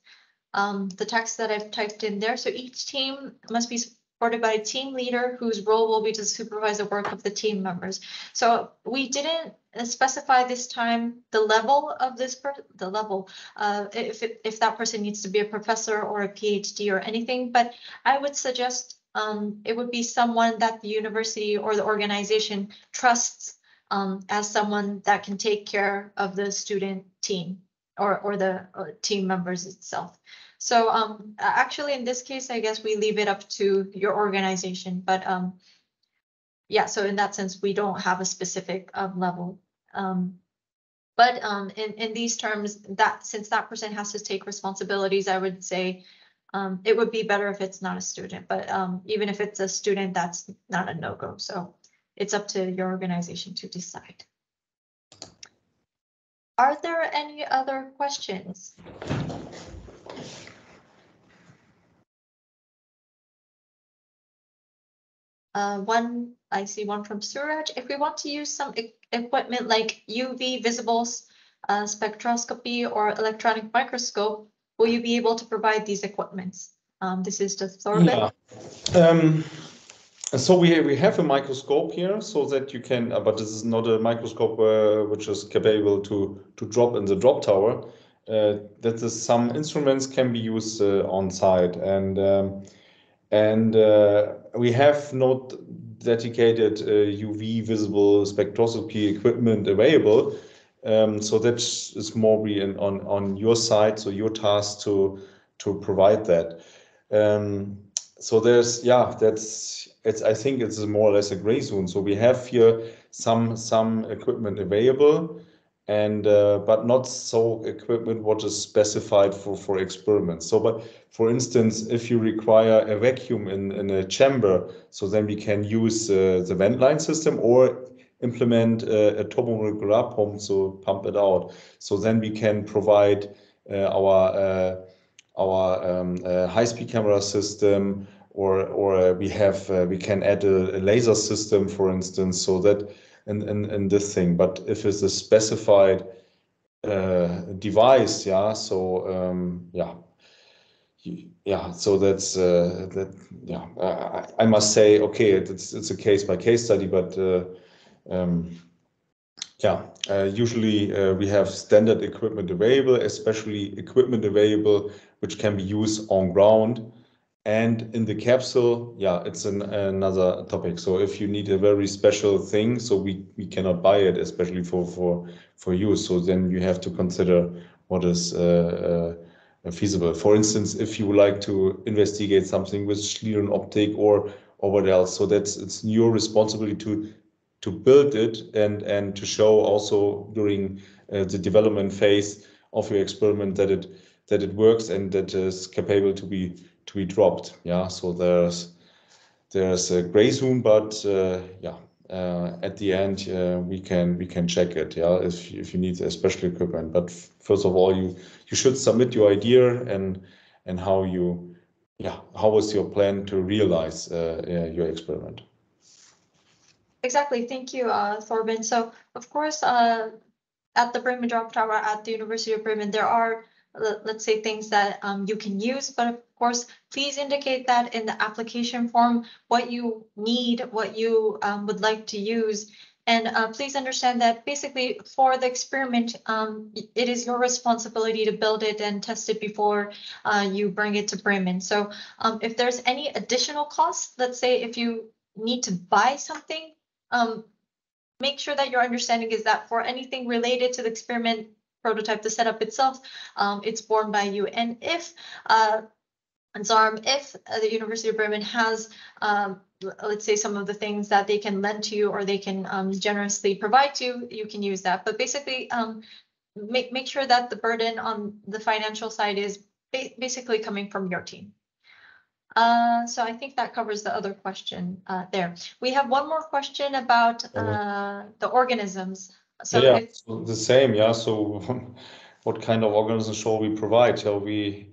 um, the text that I've typed in there. So each team must be supported by a team leader whose role will be to supervise the work of the team members. So we didn't specify this time the level of this the level uh, if it, if that person needs to be a professor or a PhD or anything. But I would suggest um, it would be someone that the university or the organization trusts um, as someone that can take care of the student team or or the uh, team members itself. So um, actually, in this case, I guess we leave it up to your organization. But um, yeah, so in that sense, we don't have a specific um, level. Um, but um, in, in these terms, that since that person has to take responsibilities, I would say um, it would be better if it's not a student. But even if it's a student, that's not a no-go. So it's up to your organization to decide. Are there any other questions? Uh, one, I see one from Suraj. If we want to use some e equipment like UV visible uh, spectroscopy or electronic microscope, will you be able to provide these equipments? Um, this is the Thorben. Yeah. Um, so we we have a microscope here, so that you can, uh, but this is not a microscope uh, which is capable to to drop in the drop tower. Uh, that is some instruments can be used uh, on site, and um, and uh, we have not dedicated UV uh, visible spectroscopy equipment available. Um, so that is more on on your side, so your task to to provide that. Um, so there's yeah, that's it's I think it's more or less a gray zone. So we have here some some equipment available, and uh, but not so equipment what is specified for for experiments. So, but for instance, if you require a vacuum in in a chamber, so then we can use uh, the vent line system or implement uh, a turbomolecular pump to pump it out. So then we can provide uh, our uh, our um, uh, high-speed camera system, or or we have we can add a, a laser system, for instance, so that in, in, in this thing. But if it's a specified uh, device, yeah, so um, yeah, yeah, so that's uh, that. Yeah, uh, I must say, okay, it's it's a case by case study, but uh, um, yeah, uh, usually uh, we have standard equipment available, especially equipment available which can be used on ground and in the capsule, yeah, it's an, another topic. So if you need a very special thing, so we, we cannot buy it, especially for, for, for you. So then you have to consider what is uh, uh, feasible. For instance, if you would like to investigate something with Schlieren optic or or what else, so that's it's your responsibility to to build it and and to show also during uh, the development phase of your experiment that it that it works and that is capable to be to be dropped. Yeah, so there's there's a gray zone, but uh, yeah, uh, at the end uh, we can we can check it. Yeah, if if you need a special equipment. But first of all, you you should submit your idea and and how you yeah how was your plan to realize uh, your experiment. Exactly. Thank you, uh, Thorben. So of course, uh, at the Bremen Drop Tower at the University of Bremen, there are let's say things that um, you can use, but of course, please indicate that in the application form, what you need, what you um, would like to use. And uh, please understand that basically for the experiment, um, it is your responsibility to build it and test it before uh, you bring it to Bremen. So um, if there's any additional costs, let's say if you need to buy something, um, make sure that your understanding is that for anything related to the experiment, prototype, the setup itself, um, it's borne by you. And if uh, and so if uh, the University of Bremen has, um, let's say, some of the things that they can lend to you or they can um, generously provide to you, you can use that. But basically, um, make make sure that the burden on the financial side is ba basically coming from your team. Uh, so I think that covers the other question uh, there. We have one more question about uh, the organisms. So yeah, the same. Yeah. So what kind of organisms shall we provide? Shall we?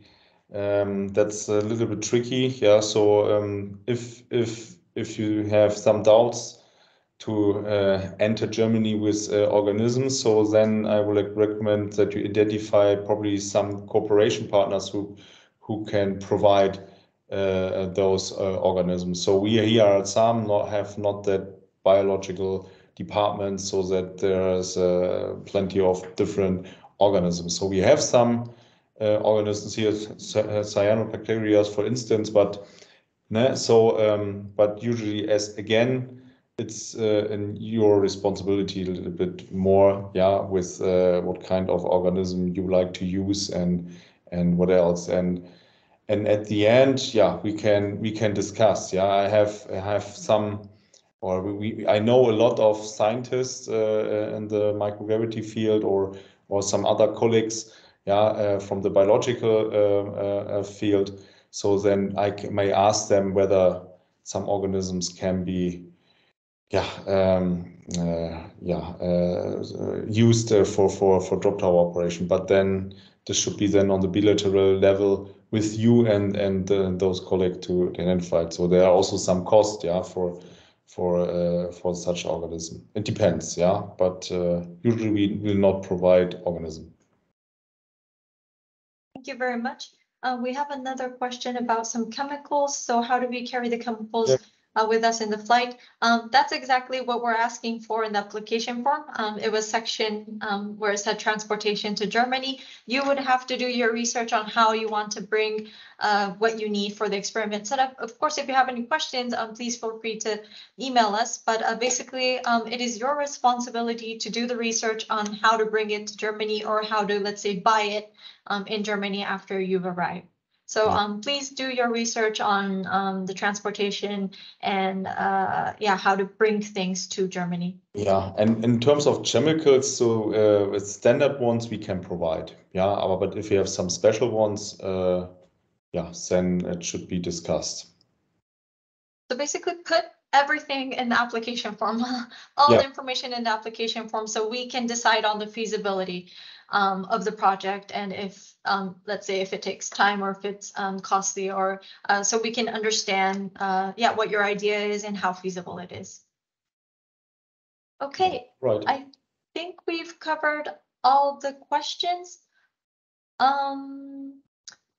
Um, that's a little bit tricky. Yeah. So um, if if if you have some doubts to uh, enter Germany with uh, organisms, so then I would recommend that you identify probably some cooperation partners who who can provide uh, those uh, organisms. So we here at ZARM not have not that biological department so that there's uh, plenty of different organisms. So we have some uh, organisms here, cyanobacteria, for instance, but ne, so um, but usually as again, it's uh, in your responsibility a little bit more, yeah, with uh, what kind of organism you like to use and and what else and and at the end, yeah, we can we can discuss. Yeah, I have I have some or we, I know a lot of scientists uh, in the microgravity field or or some other colleagues yeah, uh, from the biological uh, field. So then I may ask them whether some organisms can be yeah um, uh, yeah uh, used uh, for for for drop tower operation but then this should be then on the bilateral level with you and and those colleagues to identify it so there are also some costs yeah for for uh, for such organism. It depends, yeah, but uh, usually we will not provide organism. Thank you very much. Uh, we have another question about some chemicals. So how do we carry the chemicals yeah uh, with us in the flight. Um, that's exactly what we're asking for in the application form. Um, it was section um, where it said transportation to Germany. You would have to do your research on how you want to bring uh, what you need for the experiment setup. Of course, if you have any questions, um, please feel free to email us. But uh, basically, um, it is your responsibility to do the research on how to bring it to Germany or how to, let's say, buy it um, in Germany after you've arrived. So um, please do your research on um, the transportation and uh, yeah, how to bring things to Germany. Yeah, and in terms of chemicals, so uh, with standard ones we can provide. Yeah, but if you have some special ones, uh, yeah, then it should be discussed. So basically put everything in the application form, all Yeah. the information in the application form, so we can decide on the feasibility um, of the project and if, um, let's say if it takes time or if it's um, costly or, uh, so we can understand, uh, yeah, what your idea is and how feasible it is. Okay, Right. I think we've covered all the questions. Um,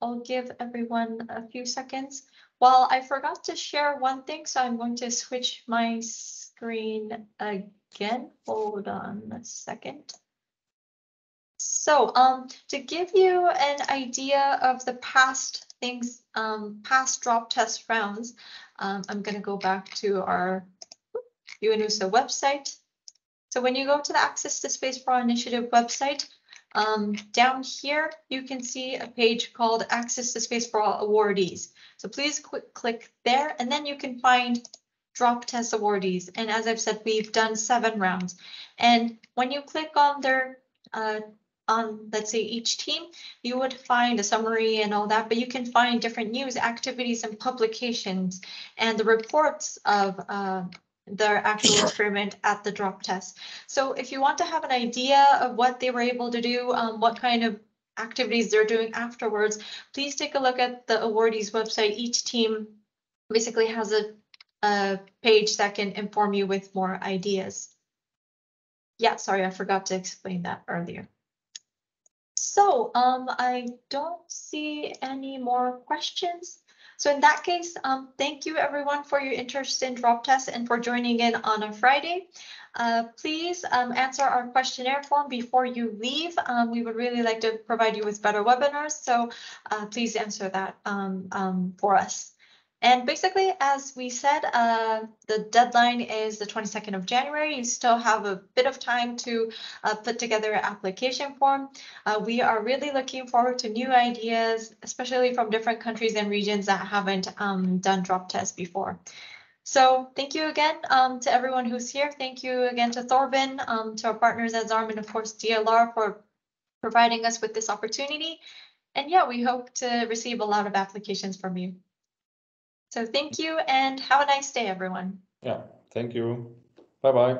I'll give everyone a few seconds. Well, I forgot to share one thing, so I'm going to switch my screen again. Hold on a second. So, um, to give you an idea of the past things, um, past DropTES rounds, um, I'm gonna go back to our UNOOSA website. So when you go to the Access to Space for All Initiative website, um, down here, you can see a page called Access to Space for All Awardees. So please click there and then you can find DropTES awardees. And as I've said, we've done seven rounds. And when you click on their, uh, on, let's say each team, you would find a summary and all that, but you can find different news, activities and publications and the reports of, uh, their actual experiment at the DropTES. So if you want to have an idea of what they were able to do, um, what kind of activities they're doing afterwards, please take a look at the awardees website. Each team basically has a, a page that can inform you with more ideas. Yeah, sorry, I forgot to explain that earlier. So um, I don't see any more questions. So in that case, um, thank you everyone for your interest in DropTES and for joining in on a Friday. Uh, please um, answer our questionnaire form before you leave. Um, we would really like to provide you with better webinars, so uh, please answer that um, um, for us. And basically, as we said, uh, the deadline is the 22nd of January. You still have a bit of time to uh, put together an application form. Uh, we are really looking forward to new ideas, especially from different countries and regions that haven't um, done drop tests before. So thank you again um, to everyone who's here. Thank you again to Thorben, um, to our partners at ZARM, and of course DLR for providing us with this opportunity. And yeah, we hope to receive a lot of applications from you. So thank you and have a nice day, everyone. Yeah, thank you. Bye bye.